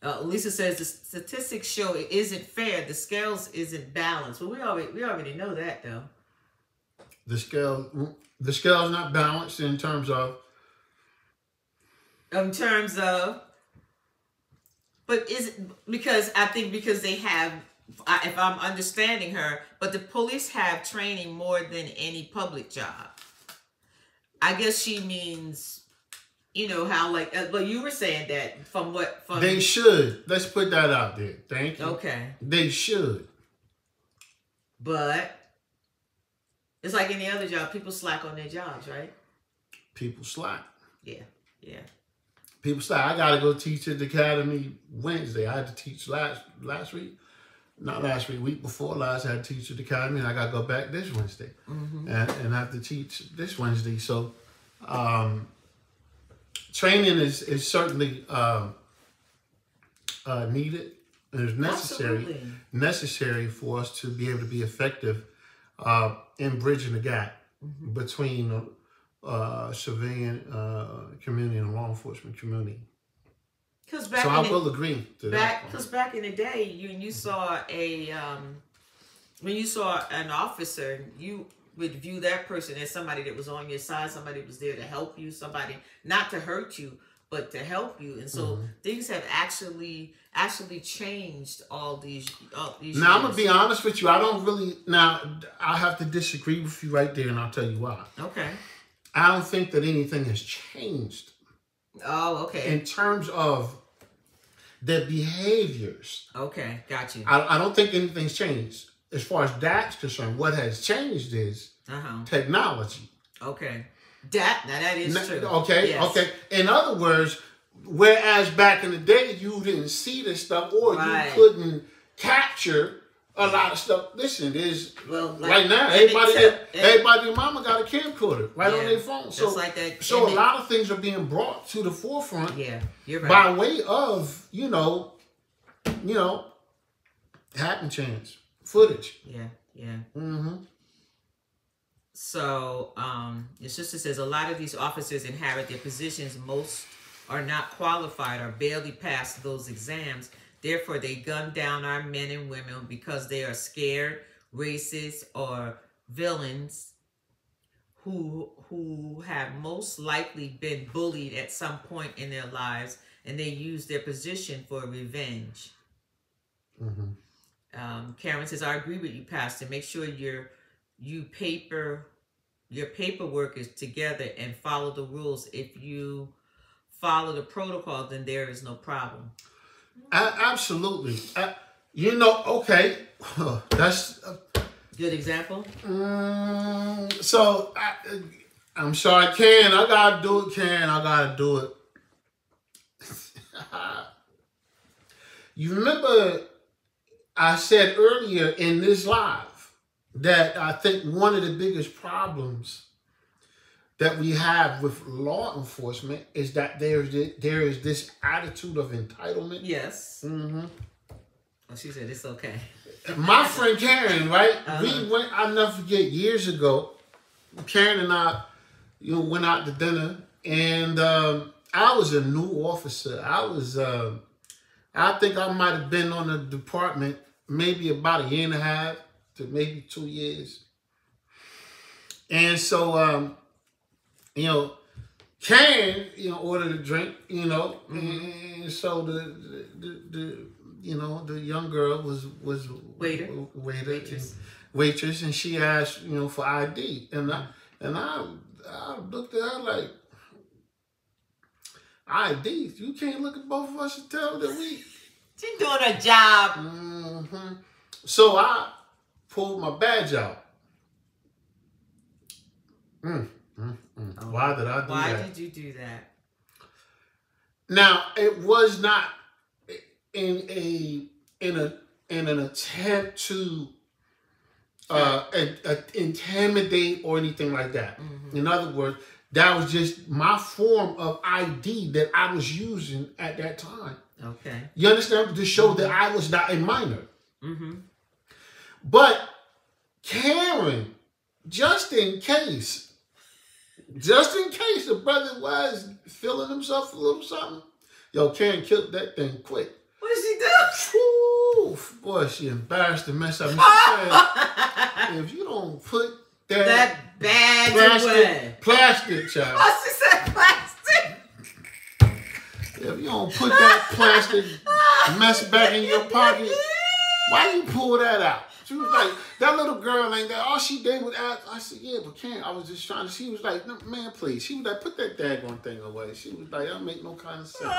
Speaker 2: Uh, Lisa says the statistics show it isn't fair. The scales isn't balanced. Well, we already we already know that though.
Speaker 1: The scale the scale is not balanced in terms of.
Speaker 2: In terms of but is because I think because they have, if I'm understanding her, but the police have training more than any public job. I guess she means, you know how like, uh, but you were saying that from what from
Speaker 1: they should. Let's put that out there. Thank you.
Speaker 2: Okay.
Speaker 1: They should.
Speaker 2: But it's like any other job. People slack on their jobs, right?
Speaker 1: People slack.
Speaker 2: Yeah. Yeah
Speaker 1: people say I gotta go teach at the academy Wednesday. I had to teach last last week, not last week, week before last. I had to teach at the academy, and I gotta go back this Wednesday, mm-hmm. and and I have to teach this Wednesday. So, um, training is is certainly um, uh, needed. and It's necessary Absolutely. necessary for us to be able to be effective uh, in bridging the gap mm-hmm. between uh, civilian uh, community and law enforcement community.
Speaker 2: Because back
Speaker 1: so
Speaker 2: I
Speaker 1: will agree
Speaker 2: back, Because back in the day, you you saw a um, when you saw an officer, you would view that person as somebody that was on your side, somebody was there to help you, somebody not to hurt you, but to help you. And so mm-hmm. things have actually actually changed all these all these.
Speaker 1: Now years. I'm gonna be honest with you. I don't really. Now I have to disagree with you right there, and I'll tell you why.
Speaker 2: Okay.
Speaker 1: I don't think that anything has changed.
Speaker 2: Oh, okay.
Speaker 1: In terms of the behaviors.
Speaker 2: Okay, got you.
Speaker 1: I, I don't think anything's changed. As far as that's concerned, what has changed is uh-huh. technology.
Speaker 2: Okay. That now that is true.
Speaker 1: Okay, yes. okay. In other words, whereas back in the day you didn't see this stuff or right. you couldn't capture a lot of stuff. Listen, there's well, like, right now everybody, everybody, mama got a camcorder right yeah, on their phone. So,
Speaker 2: like that,
Speaker 1: so a lot of things are being brought to the forefront.
Speaker 2: Yeah, you're right.
Speaker 1: By way of you know, you know, happen chance footage.
Speaker 2: Yeah, yeah.
Speaker 1: Mm-hmm.
Speaker 2: So, um, your sister says a lot of these officers inherit their positions. Most are not qualified or barely pass those exams Therefore, they gun down our men and women because they are scared, racist, or villains who who have most likely been bullied at some point in their lives, and they use their position for revenge. Mm-hmm. Um, Karen says, "I agree with you, Pastor. Make sure your you paper your paperwork is together and follow the rules. If you follow the protocol, then there is no problem."
Speaker 1: Absolutely. you know, okay, that's
Speaker 2: a good example.
Speaker 1: Um, so I, I'm sure I can. I gotta do it, Can I gotta do it. you remember I said earlier in this live that I think one of the biggest problems that we have with law enforcement is that there's there is this attitude of entitlement.
Speaker 2: Yes.
Speaker 1: Mm-hmm.
Speaker 2: Oh, she said it's okay.
Speaker 1: My friend Karen, right? Uh-huh. We went. I'll never forget. Years ago, Karen and I, you know, went out to dinner, and um, I was a new officer. I was. Uh, I think I might have been on the department maybe about a year and a half to maybe two years. And so, um, you know, Karen, you know, ordered a drink, you know, mm-hmm. and so the, the, the, you know, the young girl was was
Speaker 2: waiter,
Speaker 1: waiter, waitress, and, waitress, and she asked, you know, for ID, and I and I, I looked at her like, ID, you can't look at both of us and tell that we.
Speaker 2: She's doing her job.
Speaker 1: Mm-hmm. So I pulled my badge out. Mm, mm, mm. Why did I do
Speaker 2: why
Speaker 1: that?
Speaker 2: Why did you do that?
Speaker 1: Now it was not in a in a in an attempt to uh, a, a, intimidate or anything like that. Mm-hmm. In other words, that was just my form of ID that I was using at that time.
Speaker 2: Okay.
Speaker 1: You understand? To show mm-hmm. that I was not a minor.
Speaker 2: Mm-hmm.
Speaker 1: But Karen, just in case, just in case the brother was feeling himself a little something, yo, Karen killed that thing quick.
Speaker 2: What did she do?
Speaker 1: Woo, boy, she embarrassed the mess up. She said, if you don't put that,
Speaker 2: that bag
Speaker 1: plastic,
Speaker 2: away.
Speaker 1: plastic, child.
Speaker 2: Oh, she said plastic.
Speaker 1: If you don't put that plastic mess back in your pocket, why you pull that out? She was like, that little girl ain't that. All she did was ask. I said, yeah, but can't. I was just trying to. She was like, no, man, please. She was like, put that daggone thing away. She was like, that make no kind of sense. so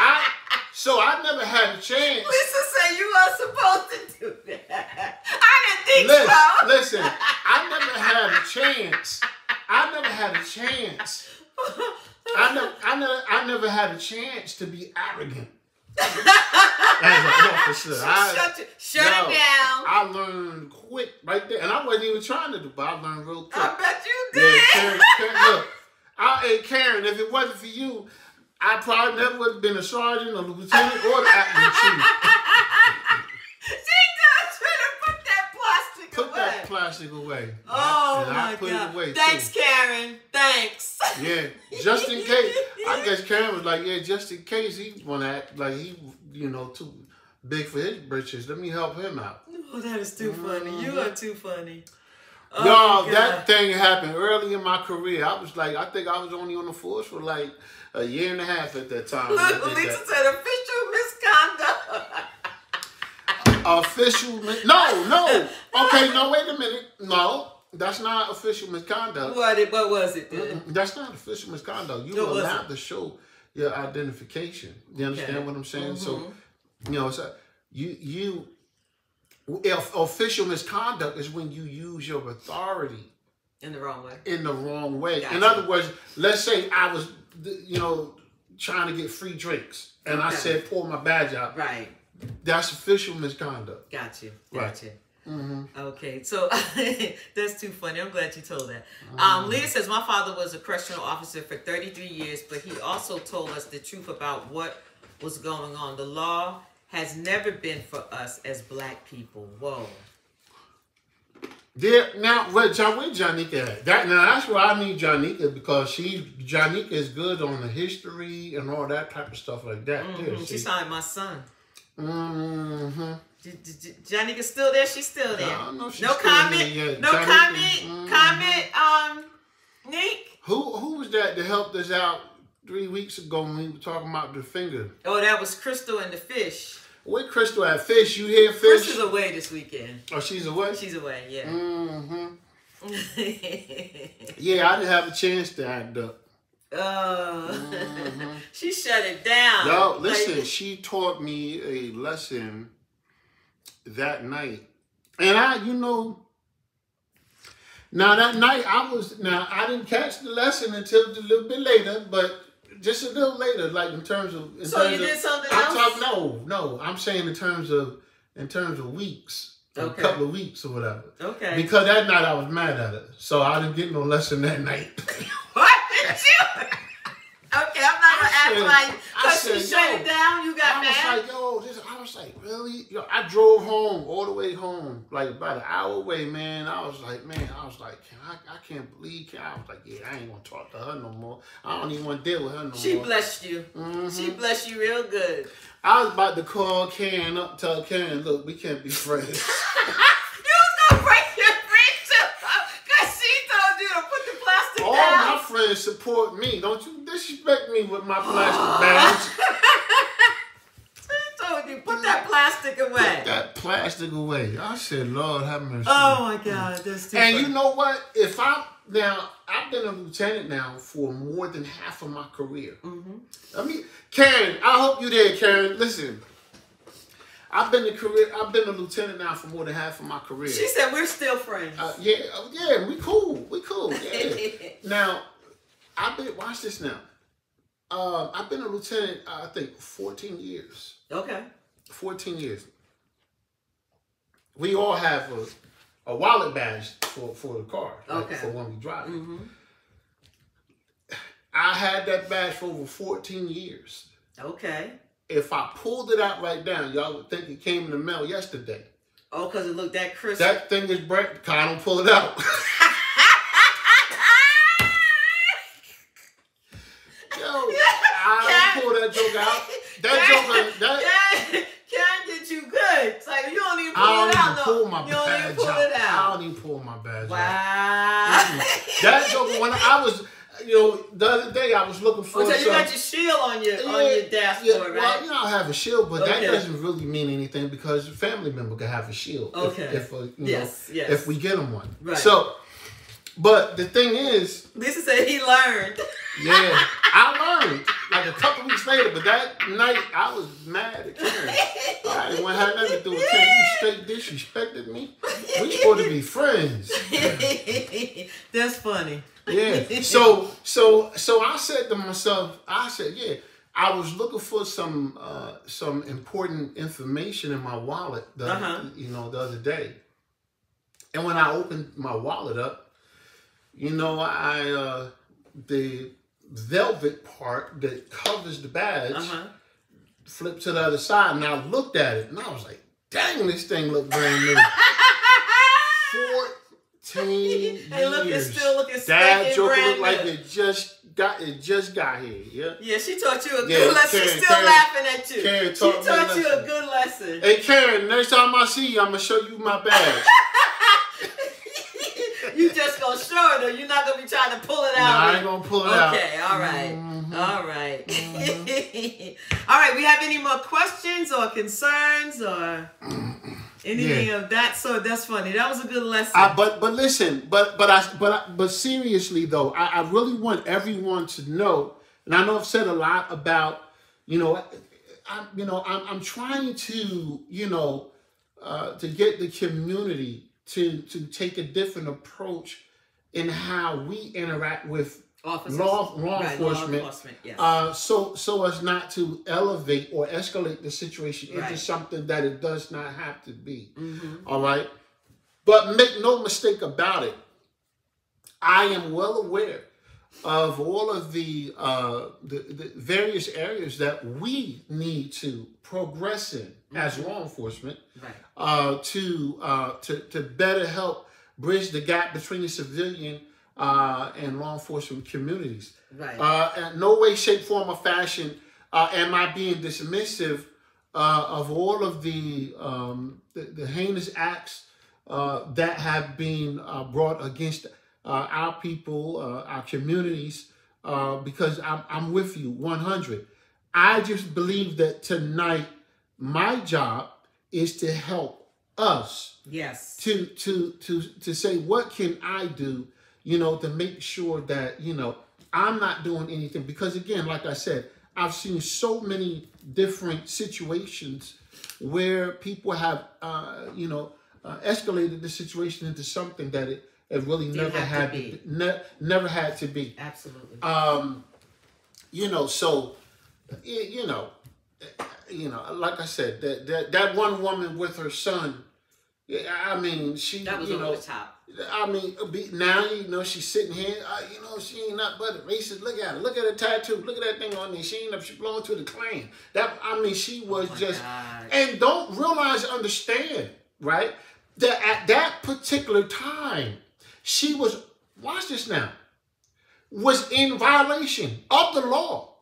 Speaker 1: I, so I never had a chance.
Speaker 2: Lisa said you were supposed to do that. I didn't think listen, so.
Speaker 1: Listen, I never had a chance. I never had a chance. I never, I never, I never had a chance to be arrogant. As an officer, I,
Speaker 2: shut, it, shut yo, it down.
Speaker 1: I learned quick right there, and I wasn't even trying to do, but I learned real quick.
Speaker 2: I bet you did.
Speaker 1: Yeah, Karen, Karen, look, I, hey Karen, if it wasn't for you, I probably never would have been a sergeant or a lieutenant or the acting chief. put away. that plastic away.
Speaker 2: Oh and my I put God. It away Thanks, too. Karen. Thanks.
Speaker 1: Yeah, just in case. I guess Karen was like, yeah, just in case he want to act like he, you know, too big for his britches. Let me help him out.
Speaker 2: Oh, that is too mm-hmm. funny. You are too funny.
Speaker 1: Oh, Y'all, that thing happened early in my career. I was like, I think I was only on the force for like a year and a half at that time.
Speaker 2: Look, Lisa said official misconduct
Speaker 1: official. no, no. Okay, no. Wait a minute. No, that's not official misconduct.
Speaker 2: What? It, what was it?
Speaker 1: Then? That's not official misconduct. You were allowed to show your identification. You understand okay. what I'm saying? Mm-hmm. So, you know, so you you if official misconduct is when you use your authority
Speaker 2: in the wrong way.
Speaker 1: In the wrong way. Gotcha. In other words, let's say I was, you know, trying to get free drinks, and okay. I said, "Pull my badge out."
Speaker 2: Right.
Speaker 1: That's official misconduct.
Speaker 2: Got you. Got right. you.
Speaker 1: Mm-hmm.
Speaker 2: Okay, so that's too funny. I'm glad you told that. Mm-hmm. Um, Leah says my father was a correctional officer for 33 years, but he also told us the truth about what was going on. The law has never been for us as black people. Whoa.
Speaker 1: Yeah, now where John where Janika at? That now that's where I need Janika because she Janika is good on the history and all that type of stuff like that.
Speaker 2: Mm-hmm. Too,
Speaker 1: she
Speaker 2: signed my son.
Speaker 1: Mm-hmm.
Speaker 2: Johnny is still there. She's still there.
Speaker 1: No, no,
Speaker 2: no comment. No Johnny, comment. Mm-hmm. Comment. Um, Nick.
Speaker 1: Who who was that that helped us out three weeks ago when we were talking about the finger?
Speaker 2: Oh, that was Crystal and the fish.
Speaker 1: Where Crystal at? Fish? You hear fish?
Speaker 2: Crystal's away this weekend.
Speaker 1: Oh, she's away.
Speaker 2: She's away. Yeah.
Speaker 1: Mm-hmm. yeah, I didn't have a chance to act up.
Speaker 2: Oh, mm-hmm. she shut it down.
Speaker 1: No, listen, like, she taught me a lesson that night. And I, you know, now that night I was, now I didn't catch the lesson until a little bit later, but just a little later, like in terms of. In
Speaker 2: so
Speaker 1: terms
Speaker 2: you did
Speaker 1: of,
Speaker 2: something
Speaker 1: I'm
Speaker 2: else?
Speaker 1: Talk, no, no, I'm saying in terms of, in terms of weeks. Okay. A couple of weeks or whatever.
Speaker 2: Okay.
Speaker 1: Because that night I was mad at her. So I didn't get no lesson that night.
Speaker 2: what did you? Okay, I'm not gonna
Speaker 1: said-
Speaker 2: why,
Speaker 1: said,
Speaker 2: shut it down, you got
Speaker 1: I was
Speaker 2: mad.
Speaker 1: like, yo, this, I was like, really? Yo, I drove home all the way home, like about an hour away, man. I was like, man, I was like, can I, I can't believe, can I was like, yeah, I ain't gonna talk to her no more. I don't even want to deal with her no
Speaker 2: she
Speaker 1: more.
Speaker 2: She blessed you.
Speaker 1: Mhm.
Speaker 2: She blessed you real good.
Speaker 1: I was about to call Karen up, tell Karen, look, we can't be friends.
Speaker 2: you was gonna break your friendship up because she told you to put the plastic
Speaker 1: All
Speaker 2: down.
Speaker 1: my friends support me. Don't you disrespect me with my plastic bags.
Speaker 2: Told you put that plastic away.
Speaker 1: that plastic away. I said, Lord have mercy.
Speaker 2: Oh my God, that's too
Speaker 1: And
Speaker 2: funny.
Speaker 1: you know what? If I now I've been a lieutenant now for more than half of my career.
Speaker 2: Mhm.
Speaker 1: I mean, Karen, I hope you there, Karen. Listen, I've been a career. I've been a lieutenant now for more than half of my career.
Speaker 2: She said we're still friends.
Speaker 1: Uh, yeah, uh, yeah, we cool, we cool. Yeah. now, I've been. Watch this now. Um, I've been a lieutenant. Uh, I think fourteen years.
Speaker 2: okay.
Speaker 1: 14 years. We all have a, a wallet badge for, for the car, like,
Speaker 2: Okay.
Speaker 1: for when we drive.
Speaker 2: hmm
Speaker 1: I had that badge for over 14 years.
Speaker 2: Okay.
Speaker 1: If I pulled it out right now, y'all would think it came in the mail yesterday.
Speaker 2: Oh, because it looked that crisp.
Speaker 1: That thing is bright. I don't pull it out. Yo, I don't pull that joke out. That joke, that,
Speaker 2: Can, can get you good. It's like you don't even pull
Speaker 1: I don't
Speaker 2: it out.
Speaker 1: even
Speaker 2: no.
Speaker 1: pull my
Speaker 2: you don't
Speaker 1: badge
Speaker 2: even pull
Speaker 1: out.
Speaker 2: it out.
Speaker 1: I don't even pull my badge out.
Speaker 2: Wow.
Speaker 1: That joke when I was, you know, the other day I was looking for
Speaker 2: Oh, so you got your shield on your on your
Speaker 1: Yeah,
Speaker 2: dashboard,
Speaker 1: yeah,
Speaker 2: right?
Speaker 1: Well, you know, I have a shield, but that doesn't really mean anything because a family member can have a shield.
Speaker 2: Okay.
Speaker 1: If, uh, you
Speaker 2: Yes,
Speaker 1: know,
Speaker 2: yes.
Speaker 1: If we get them one.
Speaker 2: Right.
Speaker 1: So, but the thing is,
Speaker 2: this is said he learned.
Speaker 1: yeah, I learned like a couple weeks later, but that night I was mad at Karen. I didn't want to have nothing to do with Karen. You straight disrespected me. We supposed to be friends.
Speaker 2: That's funny.
Speaker 1: Yeah. So so so I said to myself, I said, yeah. I was looking for some uh, some important information in my wallet, the,
Speaker 2: Uh-huh.
Speaker 1: you know, the other day. And when I opened my wallet up, you know, I uh, the velvet part that covers the badge
Speaker 2: Uh-huh.
Speaker 1: flipped to the other side, and I looked at it, and I was like, "Dang, this thing looked brand new." Fourteen
Speaker 2: Hey, look, it's
Speaker 1: years.
Speaker 2: still looking
Speaker 1: That joker looked like it just got it just got here. Yeah.
Speaker 2: Yeah, she taught you a good
Speaker 1: Yeah,
Speaker 2: lesson.
Speaker 1: Karen-
Speaker 2: She's still
Speaker 1: Karen-
Speaker 2: laughing at you.
Speaker 1: Karen
Speaker 2: she
Speaker 1: taught a
Speaker 2: taught you a good lesson.
Speaker 1: Hey Karen, next time I see you, I'm gonna show you my badge.
Speaker 2: you just gonna show it, or you're not gonna be trying to pull it
Speaker 1: no,
Speaker 2: out.
Speaker 1: I ain't gonna pull it out.
Speaker 2: Okay, all right.
Speaker 1: Mhm.
Speaker 2: All right. all right, we have any more questions or concerns or anything of that sort? That's funny. That was a good lesson.
Speaker 1: I, but but listen, but but I but I, but seriously though, I, I really want everyone to know, and I know I've said a lot about, you know, I, you know, I'm I'm trying to you know, uh, to get the community to to take a different approach in how we interact with
Speaker 2: Officers.
Speaker 1: law law
Speaker 2: Right,
Speaker 1: enforcement.
Speaker 2: Law enforcement, yes.
Speaker 1: Uh, so so as not to elevate or escalate the situation into something that it does not have to be.
Speaker 2: hmm
Speaker 1: All right. But make no mistake about it. I am well aware of all of the, uh, the, the various areas that we need to progress in as law enforcement
Speaker 2: Right.
Speaker 1: uh, to, uh, to to better help bridge the gap between the civilian uh, and law enforcement communities.
Speaker 2: Right.
Speaker 1: Uh, no way, shape, form, or fashion uh, am I being dismissive uh, of all of the, um, the the heinous acts uh, that have been uh, brought against uh, our people, uh, our communities, uh, because I'm, I'm with you 100. I just believe that tonight, my job is to help us
Speaker 2: yes.
Speaker 1: to to to to say what can I do, you know, to make sure that you know I'm not doing anything because again, like I said, I've seen so many different situations where people have, uh, you know, uh, escalated the situation into something that it, it really
Speaker 2: Didn't
Speaker 1: never
Speaker 2: have to
Speaker 1: had
Speaker 2: be.
Speaker 1: ne- never had to be.
Speaker 2: Absolutely.
Speaker 1: Um, you know, so you know, you know, like I said, that that that one woman with her son. yeah, I mean, she,
Speaker 2: that was
Speaker 1: you
Speaker 2: over
Speaker 1: know,
Speaker 2: the top.
Speaker 1: I mean, be, now you know she's sitting here. Uh, you know she ain't not but a racist. Look at her. Look at her tattoo. Look at that thing on there. She ain't up. She belong to the Klan. That I mean, she was
Speaker 2: Oh
Speaker 1: just
Speaker 2: God.
Speaker 1: and don't realize, understand, right? That at that particular time, she was. Watch this now. Was in violation of the law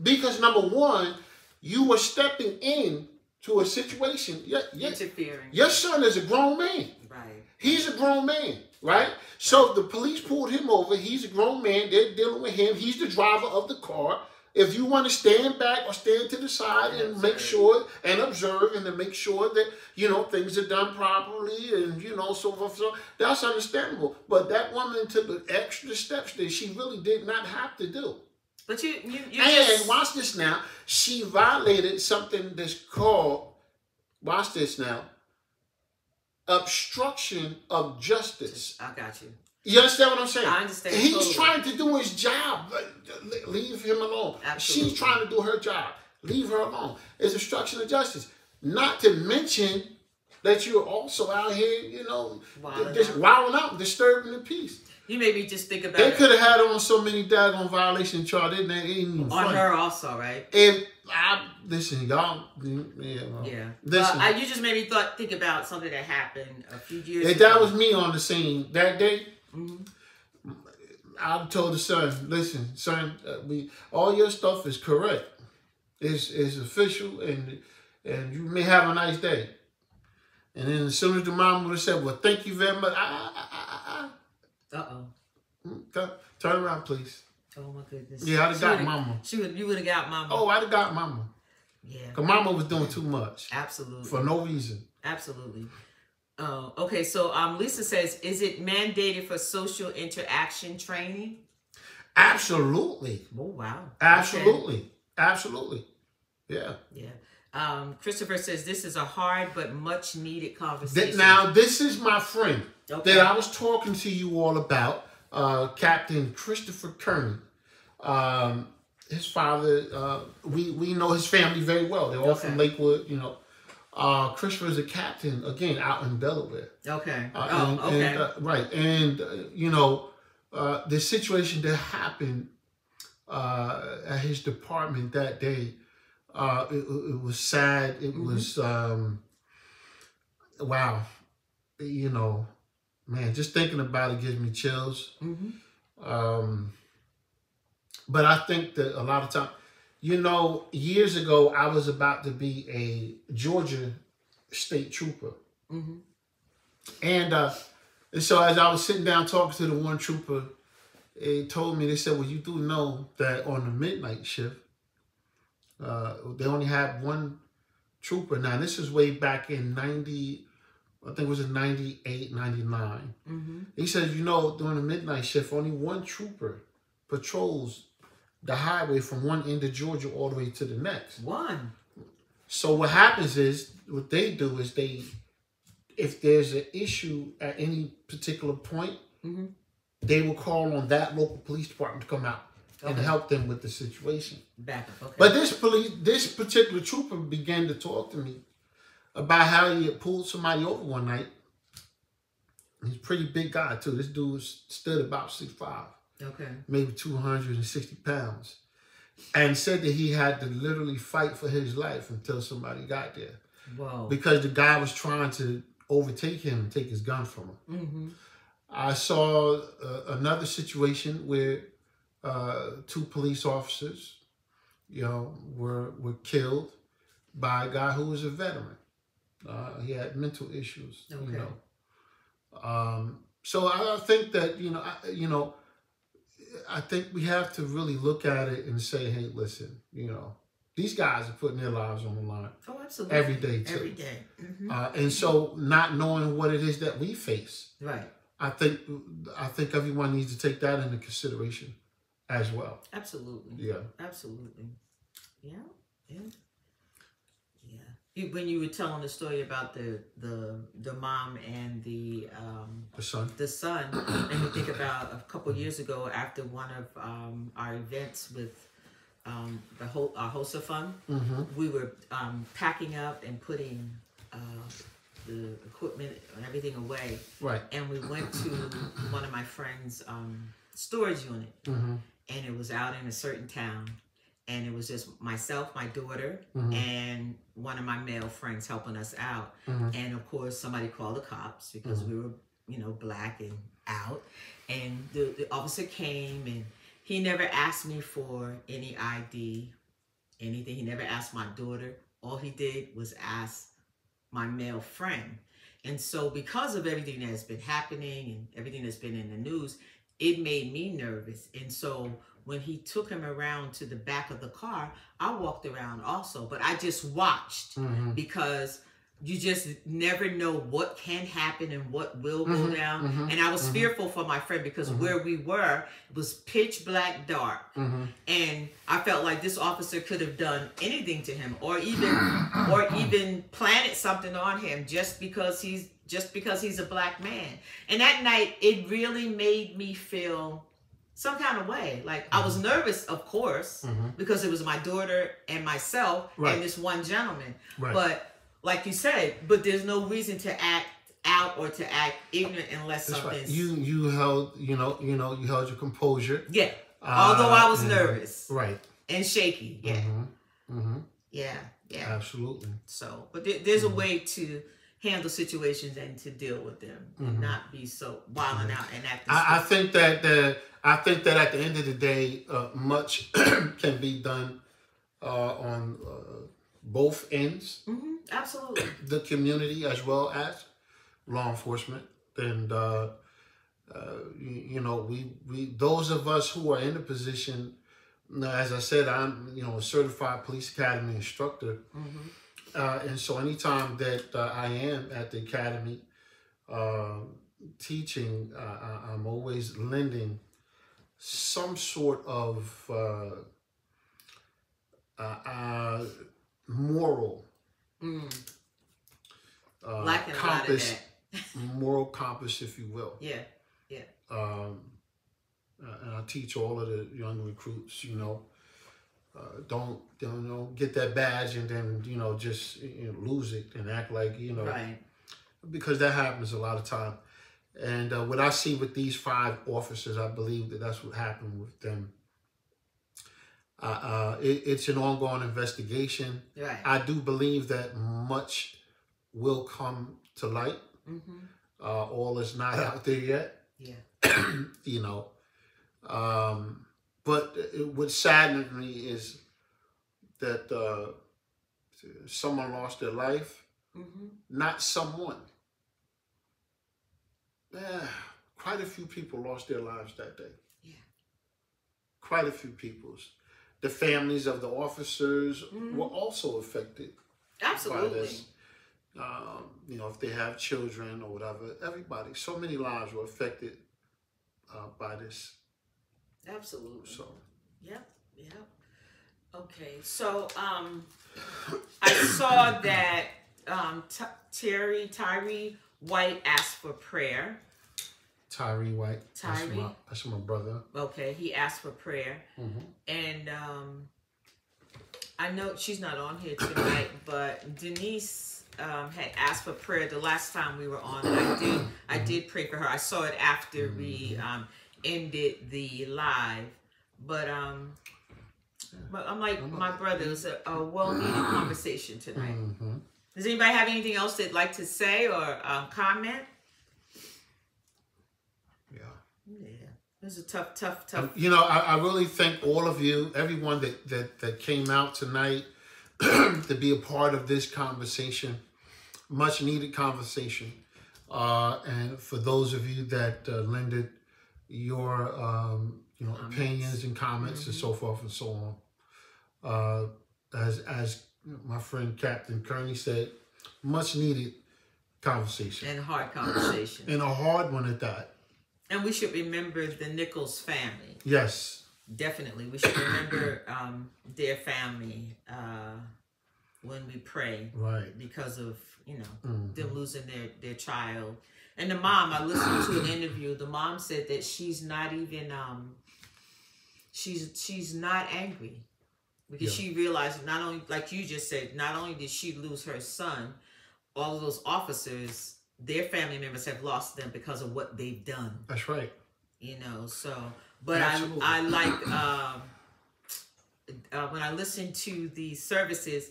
Speaker 1: because number one, you were stepping in to a situation. Your, your,
Speaker 2: Interfering.
Speaker 1: your son is a grown man.
Speaker 2: Right.
Speaker 1: He's a grown man, right? So the police pulled him over. He's a grown man. They're dealing with him. He's the driver of the car. If you want to stand back or stand to the side and make sure and observe and to make sure that you know things are done properly and you know so forth, so that's understandable. But that woman took the extra steps that she really did not have to do.
Speaker 2: But you, you, you
Speaker 1: And
Speaker 2: just,
Speaker 1: watch this now. She violated something that's called, watch this now, obstruction of justice.
Speaker 2: I got you.
Speaker 1: You understand what I'm saying?
Speaker 2: I understand
Speaker 1: He's
Speaker 2: totally.
Speaker 1: trying to do his job. Leave him alone.
Speaker 2: Absolutely.
Speaker 1: She's trying to do her job. Leave her alone. It's obstruction of justice. Not to mention that you're also out here, you know,
Speaker 2: Wilding
Speaker 1: just
Speaker 2: out.
Speaker 1: wilding out, disturbing the peace.
Speaker 2: You made me just think about
Speaker 1: They could have had on so many daggone violation charges, didn't they? Ain't even
Speaker 2: on
Speaker 1: funny.
Speaker 2: her also, right?
Speaker 1: If I listen, y'all, yeah, well,
Speaker 2: Yeah.
Speaker 1: Listen,
Speaker 2: I, you just made me thought think about something that happened a few years
Speaker 1: if
Speaker 2: ago.
Speaker 1: that was me on the scene that day,
Speaker 2: Mhm.
Speaker 1: I told the son, listen, son, uh, we all your stuff is correct. It's is official, and and you may have a nice day. And then as soon as the mom would have said, "Well, thank you very much," I, I, I, I,
Speaker 2: Uh oh.
Speaker 1: Turn, around, please.
Speaker 2: Oh my goodness.
Speaker 1: Yeah, I'd have got mama.
Speaker 2: She would. You would have got mama.
Speaker 1: Oh, I'd have got mama.
Speaker 2: yeah.
Speaker 1: Cause mama was doing too much
Speaker 2: Absolutely.
Speaker 1: for no reason.
Speaker 2: Absolutely. Oh, okay. So, um, Lisa says, is it mandated for social interaction training?
Speaker 1: Absolutely.
Speaker 2: Oh, wow. Okay.
Speaker 1: Absolutely. Absolutely. Yeah.
Speaker 2: Yeah. Um, Christopher says this is a hard but much needed conversation.
Speaker 1: now, this is my friend
Speaker 2: Okay.
Speaker 1: that I was talking to you all about, uh, Captain Christopher Kearney. Um, his father, uh, we, we know his family very well. They're all from Lakewood, you know. Uh, Christopher is a captain, again, out in Delaware.
Speaker 2: okay.
Speaker 1: Uh,
Speaker 2: oh,
Speaker 1: and-
Speaker 2: okay.
Speaker 1: and, uh, right. And, uh, you know, uh, the situation that happened uh, at his department that day, uh, it, it was sad. It
Speaker 2: Mhm.
Speaker 1: was, um, wow. You know, man, just thinking about it gives me chills.
Speaker 2: hmm
Speaker 1: Um, but I think that a lot of time, you know, years ago, I was about to be a Georgia state trooper.
Speaker 2: hmm
Speaker 1: And, uh, and so as I was sitting down talking to the one trooper, they told me, they said, well, you do know that on the midnight shift, uh, they only have one trooper. Now, this is way back in 90, I think it was in 98, 99.
Speaker 2: hmm
Speaker 1: He said, you know, during the midnight shift, only one trooper patrols the highway from one end of Georgia all the way to the next.
Speaker 2: One.
Speaker 1: So what happens is what they do is they, if there's an issue at any particular point,
Speaker 2: hmm
Speaker 1: they will call on that local police department to come out and help them with the situation.
Speaker 2: Backup. Okay.
Speaker 1: But this police, this particular trooper began to talk to me about how he had pulled somebody over one night. He's a pretty big guy too. This dude was stood about six five,
Speaker 2: okay.
Speaker 1: maybe two hundred and sixty pounds, and said that he had to literally fight for his life until somebody got there because the guy was trying to overtake him and take his gun from him.
Speaker 2: hmm
Speaker 1: I saw uh, another situation where uh, two police officers, you know, were were killed by a guy who was a veteran. Uh, he had mental issues, you know. Um, so I, I think that you know, I, you know, I think we have to really look at it and say, hey, listen, you know, these guys are putting their lives on the line
Speaker 2: Oh, absolutely.
Speaker 1: every day too.
Speaker 2: Every day. Mhm.
Speaker 1: Uh, and so, not knowing what it is that we face,
Speaker 2: Right.
Speaker 1: I think I think everyone needs to take that into consideration as well.
Speaker 2: Absolutely.
Speaker 1: Yeah.
Speaker 2: Absolutely. Yeah. Yeah. Yeah. You, when you were telling the story about the the the mom and the um
Speaker 1: The son.
Speaker 2: the son, and me think about a couple years ago after one of um, our events with um, the whole our HOSA fund.
Speaker 1: Mm-hmm.
Speaker 2: We were um, packing up and putting uh, the equipment and everything away.
Speaker 1: Right.
Speaker 2: And we went to one of my friends' um, storage unit,
Speaker 1: Mm-hmm.
Speaker 2: And it was out in a certain town. And it was just myself, my daughter,
Speaker 1: Mhm.
Speaker 2: and one of my male friends helping us out.
Speaker 1: Mhm.
Speaker 2: And of course, somebody called the cops because we were, you know, black and out. And the, the officer came and he never asked me for any ID, anything. He never asked my daughter. All he did was ask my male friend. And so, because of everything that's been happening and everything that's been in the news, it made me nervous. And so, when he took him around to the back of the car, I walked around also, but I just watched
Speaker 1: Mm-hmm.
Speaker 2: because you just never know what can happen and what will go
Speaker 1: Mhm,
Speaker 2: down.
Speaker 1: mhm,
Speaker 2: and I was
Speaker 1: mhm.
Speaker 2: fearful for my friend because
Speaker 1: Mhm.
Speaker 2: where we were it was pitch black dark.
Speaker 1: Mm-hmm.
Speaker 2: And I felt like this officer could have done anything to him or even or even planted something on him just because he's just because he's a black man. And that night it really made me feel some kind of way. Like I was nervous, of course,
Speaker 1: Mhm.
Speaker 2: because it was my daughter and myself
Speaker 1: Right.
Speaker 2: and this one gentleman.
Speaker 1: Right.
Speaker 2: But like you said, but there's no reason to act out or to act ignorant unless
Speaker 1: That's right. You you held you know you know you held your composure.
Speaker 2: Yeah.
Speaker 1: Uh,
Speaker 2: Although I was nervous
Speaker 1: Right.
Speaker 2: and shaky. Yeah.
Speaker 1: Mm-hmm. Mm-hmm.
Speaker 2: Yeah. Yeah.
Speaker 1: Absolutely.
Speaker 2: So, but there, there's a way to handle situations and to deal with them and
Speaker 1: Mhm.
Speaker 2: not be so wilding out and acting.
Speaker 1: I, I think that the I think that at the end of the day, uh, much can be done uh, on uh, both ends,
Speaker 2: hmm Absolutely.
Speaker 1: the community as well as law enforcement, and uh, uh, you, you know we we those of us who are in the position. now, As I said, I'm you know a certified police academy instructor,
Speaker 2: hmm
Speaker 1: uh, and so anytime that uh, I am at the academy uh, teaching, uh, I- I'm always lending some sort of uh, uh, uh, moral
Speaker 2: Mm.
Speaker 1: uh,
Speaker 2: Lacking a lot of
Speaker 1: compass, moral compass, if you will.
Speaker 2: Yeah.
Speaker 1: Um, uh, and I teach all of the young recruits, you know, uh, don't, you know, get that badge and then you know just you know, lose it and act like you know
Speaker 2: Right.
Speaker 1: because that happens a lot of time. And uh, what I see with these five officers, I believe that that's what happened with them. Uh, uh, it, it's an ongoing investigation.
Speaker 2: Right.
Speaker 1: I do believe that much will come to light.
Speaker 2: hmm
Speaker 1: Uh, all is not out there yet,
Speaker 2: Yeah.
Speaker 1: you know. Um, but what saddens me is that uh, someone lost their life
Speaker 2: hmm
Speaker 1: not someone. Yeah, quite a few people lost their lives that day.
Speaker 2: Yeah.
Speaker 1: Quite a few people's. The families of the officers
Speaker 2: Mhm.
Speaker 1: were also affected
Speaker 2: Absolutely.
Speaker 1: Um, you know, if they have children or whatever, everybody, so many lives were affected uh, by this.
Speaker 2: Absolutely.
Speaker 1: So,
Speaker 2: Yep, yep. Okay, so um, I saw that um, T- Terry Tyree White asked for prayer.
Speaker 1: Tyree White, that's
Speaker 2: Tyree?
Speaker 1: my, that's my brother.
Speaker 2: Okay, he asked for prayer,
Speaker 1: hmm
Speaker 2: and um, I know she's not on here tonight, but Denise um, had asked for prayer the last time we were on. I did, I did pray for her. I saw it after we um, ended the live, but um, but I'm like my brother. It was a, a well needed conversation tonight.
Speaker 1: hmm
Speaker 2: Does anybody have anything else they'd like to say or um, comment?
Speaker 1: Yeah.
Speaker 2: Yeah, it was a tough, tough, tough.
Speaker 1: Um, You know, I, I really thank all of you, everyone that, that, that came out tonight to be a part of this conversation, much needed conversation. Uh, and for those of you that uh, lended your um, you know
Speaker 2: Comments.
Speaker 1: opinions and comments and so forth and so on. Uh, as as my friend Captain Kearney said, much needed conversation
Speaker 2: and hard conversation.
Speaker 1: and a hard one at that.
Speaker 2: And we should remember the Nichols family.
Speaker 1: Yes,
Speaker 2: Definitely, we should remember um, their family uh, when we pray
Speaker 1: right.
Speaker 2: because of you know
Speaker 1: Mhm.
Speaker 2: them losing their their child. And the mom, I listened to an interview. The mom said that she's not even um, she's she's not angry because
Speaker 1: Yeah.
Speaker 2: she realized not only like you just said, not only did she lose her son, all of those officers, their family members have lost them because of what they've done.
Speaker 1: That's right.
Speaker 2: You know, so but
Speaker 1: Absolutely.
Speaker 2: I I like um, uh, when I listen to the services,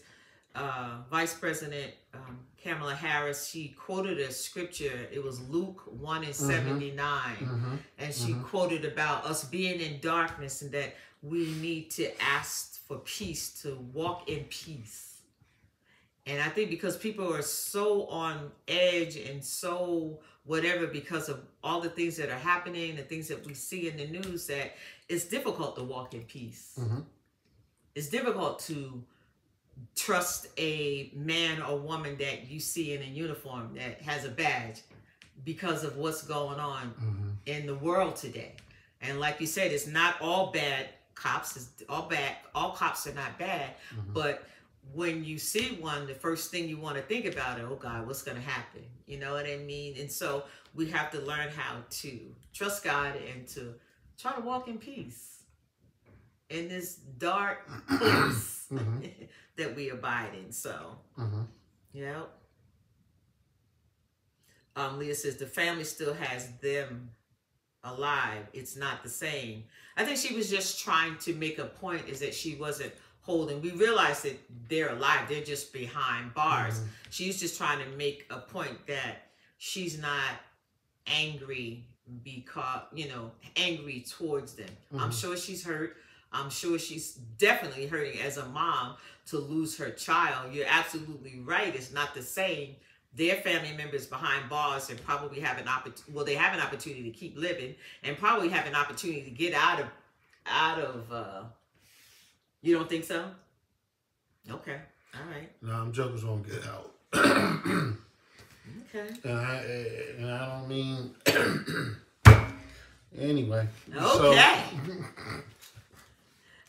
Speaker 2: uh, Vice President um, Kamala Harris, she quoted a scripture. It was Luke 1 and 79.
Speaker 1: Mm-hmm.
Speaker 2: And she quoted about us being in darkness and that we need to ask for peace, to walk in peace. And I think because people are so on edge and so whatever because of all the things that are happening, the things that we see in the news, that it's difficult to walk in peace.
Speaker 1: Mhm.
Speaker 2: It's difficult to trust a man or woman that you see in a uniform that has a badge because of what's going on
Speaker 1: Mm-hmm.
Speaker 2: in the world today. And like you said, it's not all bad cops. It's all bad. All cops are not bad.
Speaker 1: Mhm.
Speaker 2: But when you see one, the first thing you want to think about it, oh God, what's going to happen? You know what I mean? And so we have to learn how to trust God and to try to walk in peace in this dark place
Speaker 1: Mhm.
Speaker 2: that we abide in. So,
Speaker 1: Mm-hmm.
Speaker 2: yeah. Um, Leah says the family still has them alive. It's not the same. I think she was just trying to make a point is that she wasn't holding. We realize that they're alive. They're just behind bars. She's just trying to make a point that she's not angry because, you know, angry towards them. I'm
Speaker 1: Mhm.
Speaker 2: sure she's hurt. I'm sure she's definitely hurting as a mom to lose her child. You're absolutely right. It's not the same. Their family members behind bars and probably have an opportunity. Well, they have an opportunity to keep living and probably have an opportunity to get out of out of. uh You don't think so? Okay. All right.
Speaker 1: No, I'm joking. won't get out.
Speaker 2: Okay.
Speaker 1: and I and I don't mean. anyway.
Speaker 2: Okay.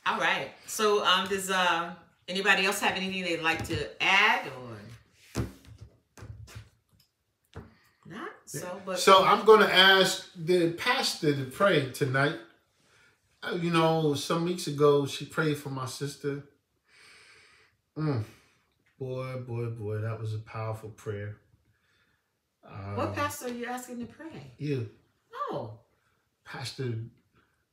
Speaker 2: All right. So, um, does uh anybody else have anything they'd like to add or not? So, but
Speaker 1: So I'm going to ask the pastor to pray tonight. Uh, You know, some weeks ago she prayed for my sister. Mm. Boy, boy, boy, that was a powerful prayer. Um,
Speaker 2: what pastor are you asking to pray?
Speaker 1: You,
Speaker 2: Oh,
Speaker 1: Pastor,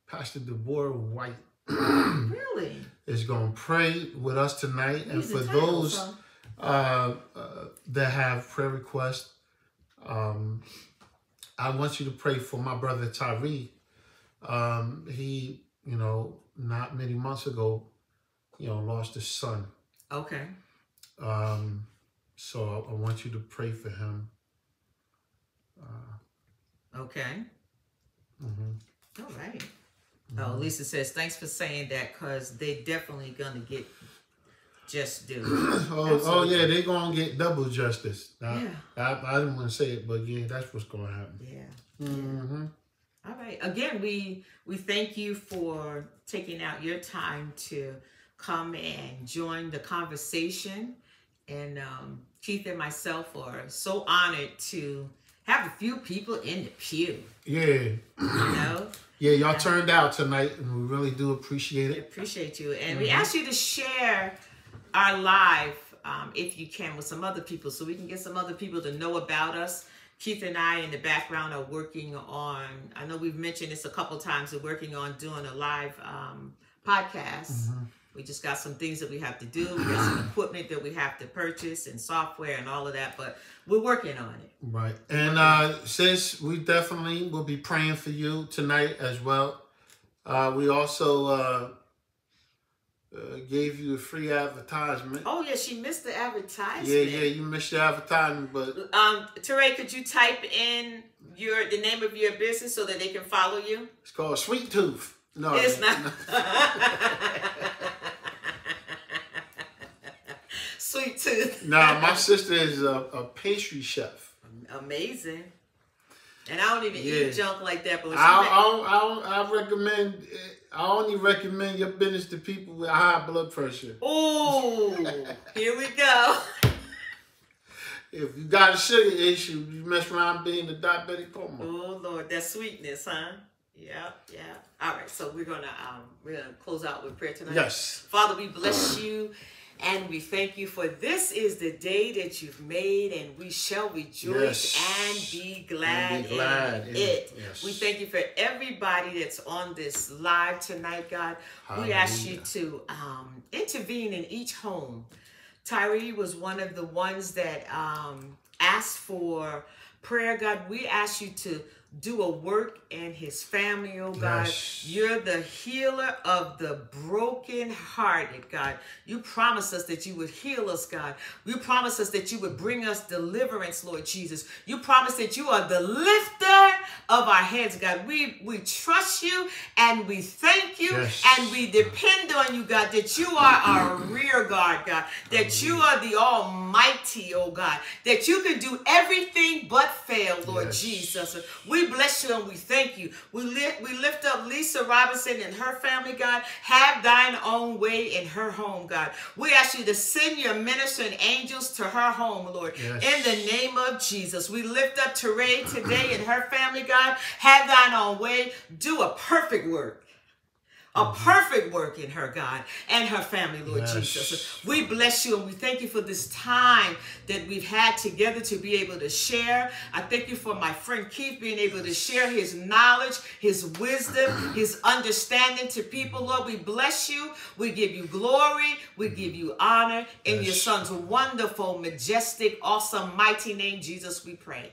Speaker 1: Pastor DeVorah White
Speaker 2: really?
Speaker 1: is going to pray with us tonight, and for
Speaker 2: title,
Speaker 1: those
Speaker 2: so-
Speaker 1: uh, uh, that have prayer requests, um, I want you to pray for my brother Tyree. Um, he, you know, not many months ago, you know, lost his son.
Speaker 2: Okay.
Speaker 1: Um, so I, I want you to pray for him.
Speaker 2: Okay.
Speaker 1: Mhm.
Speaker 2: All right. Oh, Lisa says thanks for saying that because they definitely gonna get just due.
Speaker 1: oh, oh yeah, they're gonna get double justice. I,
Speaker 2: Yeah.
Speaker 1: I, I didn't want to say it, but yeah, that's what's gonna happen.
Speaker 2: Yeah.
Speaker 1: hmm
Speaker 2: All right. Again, we we thank you for taking out your time to come and join the conversation. And um, Keith and myself are so honored to have a few people in the pew.
Speaker 1: Yeah,
Speaker 2: You know,
Speaker 1: yeah, y'all turned out tonight, and we really do appreciate it.
Speaker 2: appreciate you, and we ask you to share our live um, if you can with some other people, so we can get some other people to know about us. Keith and I in the background are working on. I know we've mentioned this a couple times. We're working on doing a live um, podcast. We just got some things that we have to do. We got some equipment that we have to purchase and software and all of that, but we're working on it.
Speaker 1: Right. And uh, sis, we definitely will be praying for you tonight as well. Uh, we also uh, uh, gave you a free advertisement.
Speaker 2: Oh yeah, she missed the advertisement.
Speaker 1: Yeah, yeah, you missed your advertisement, but
Speaker 2: Um, Teray, could you type in your the name of your business so that they can follow you?
Speaker 1: it's called Sweet Tooth. No,
Speaker 2: It's not. Sweet tooth.
Speaker 1: Nah, my sister is a, a pastry chef.
Speaker 2: Amazing. And I don't even
Speaker 1: Yeah.
Speaker 2: eat junk like that, but when she
Speaker 1: I,
Speaker 2: ma-
Speaker 1: I, I, I recommend. I only recommend your business to people with high blood pressure.
Speaker 2: Oh, here we go.
Speaker 1: If you got a sugar issue, you mess around being a diabetic coma.
Speaker 2: Oh Lord, that sweetness, huh? Yeah, yeah. All right, so we're gonna um we're gonna close out with prayer tonight.
Speaker 1: Yes.
Speaker 2: Father, we bless you And we thank you for this is the day that you've made, and we shall rejoice
Speaker 1: Yes.
Speaker 2: and be glad,
Speaker 1: And be glad
Speaker 2: in
Speaker 1: in
Speaker 2: it.
Speaker 1: it. Yes.
Speaker 2: We thank you for everybody that's on this live tonight, God. We ask you to um, intervene in each home. Tyree was one of the ones that um, asked for prayer, God. We ask you to do a work in his family, oh God.
Speaker 1: Yes.
Speaker 2: You're the healer of the broken hearted, God. You promised us that you would heal us, God. You promised us that you would bring us deliverance, Lord Jesus. You promised that you are the lifter of our heads, God. We we trust you and we thank you
Speaker 1: Yes.
Speaker 2: and we depend on you, God, that you are our rear guard, God, that you are the Almighty, oh God, that you can do everything but fail, Lord
Speaker 1: Yes.
Speaker 2: Jesus. We bless you and we thank you. We lift, we lift up Lisa Robinson and her family, God. Have thine own way in her home, God. We ask you to send your ministering angels to her home, Lord.
Speaker 1: Yes.
Speaker 2: In the name of Jesus, we lift up Teray today and her family, God. Have thine own way. Do a perfect work a perfect work in her, God, and her family, Lord
Speaker 1: Yes.
Speaker 2: Jesus. We bless you and we thank you for this time that we've had together to be able to share. I thank you for my friend Keith being able to share his knowledge, his wisdom, his understanding to people. Lord, we bless you. We give you glory. We give you honor. In your son's wonderful, majestic, awesome, mighty name, Jesus, we pray.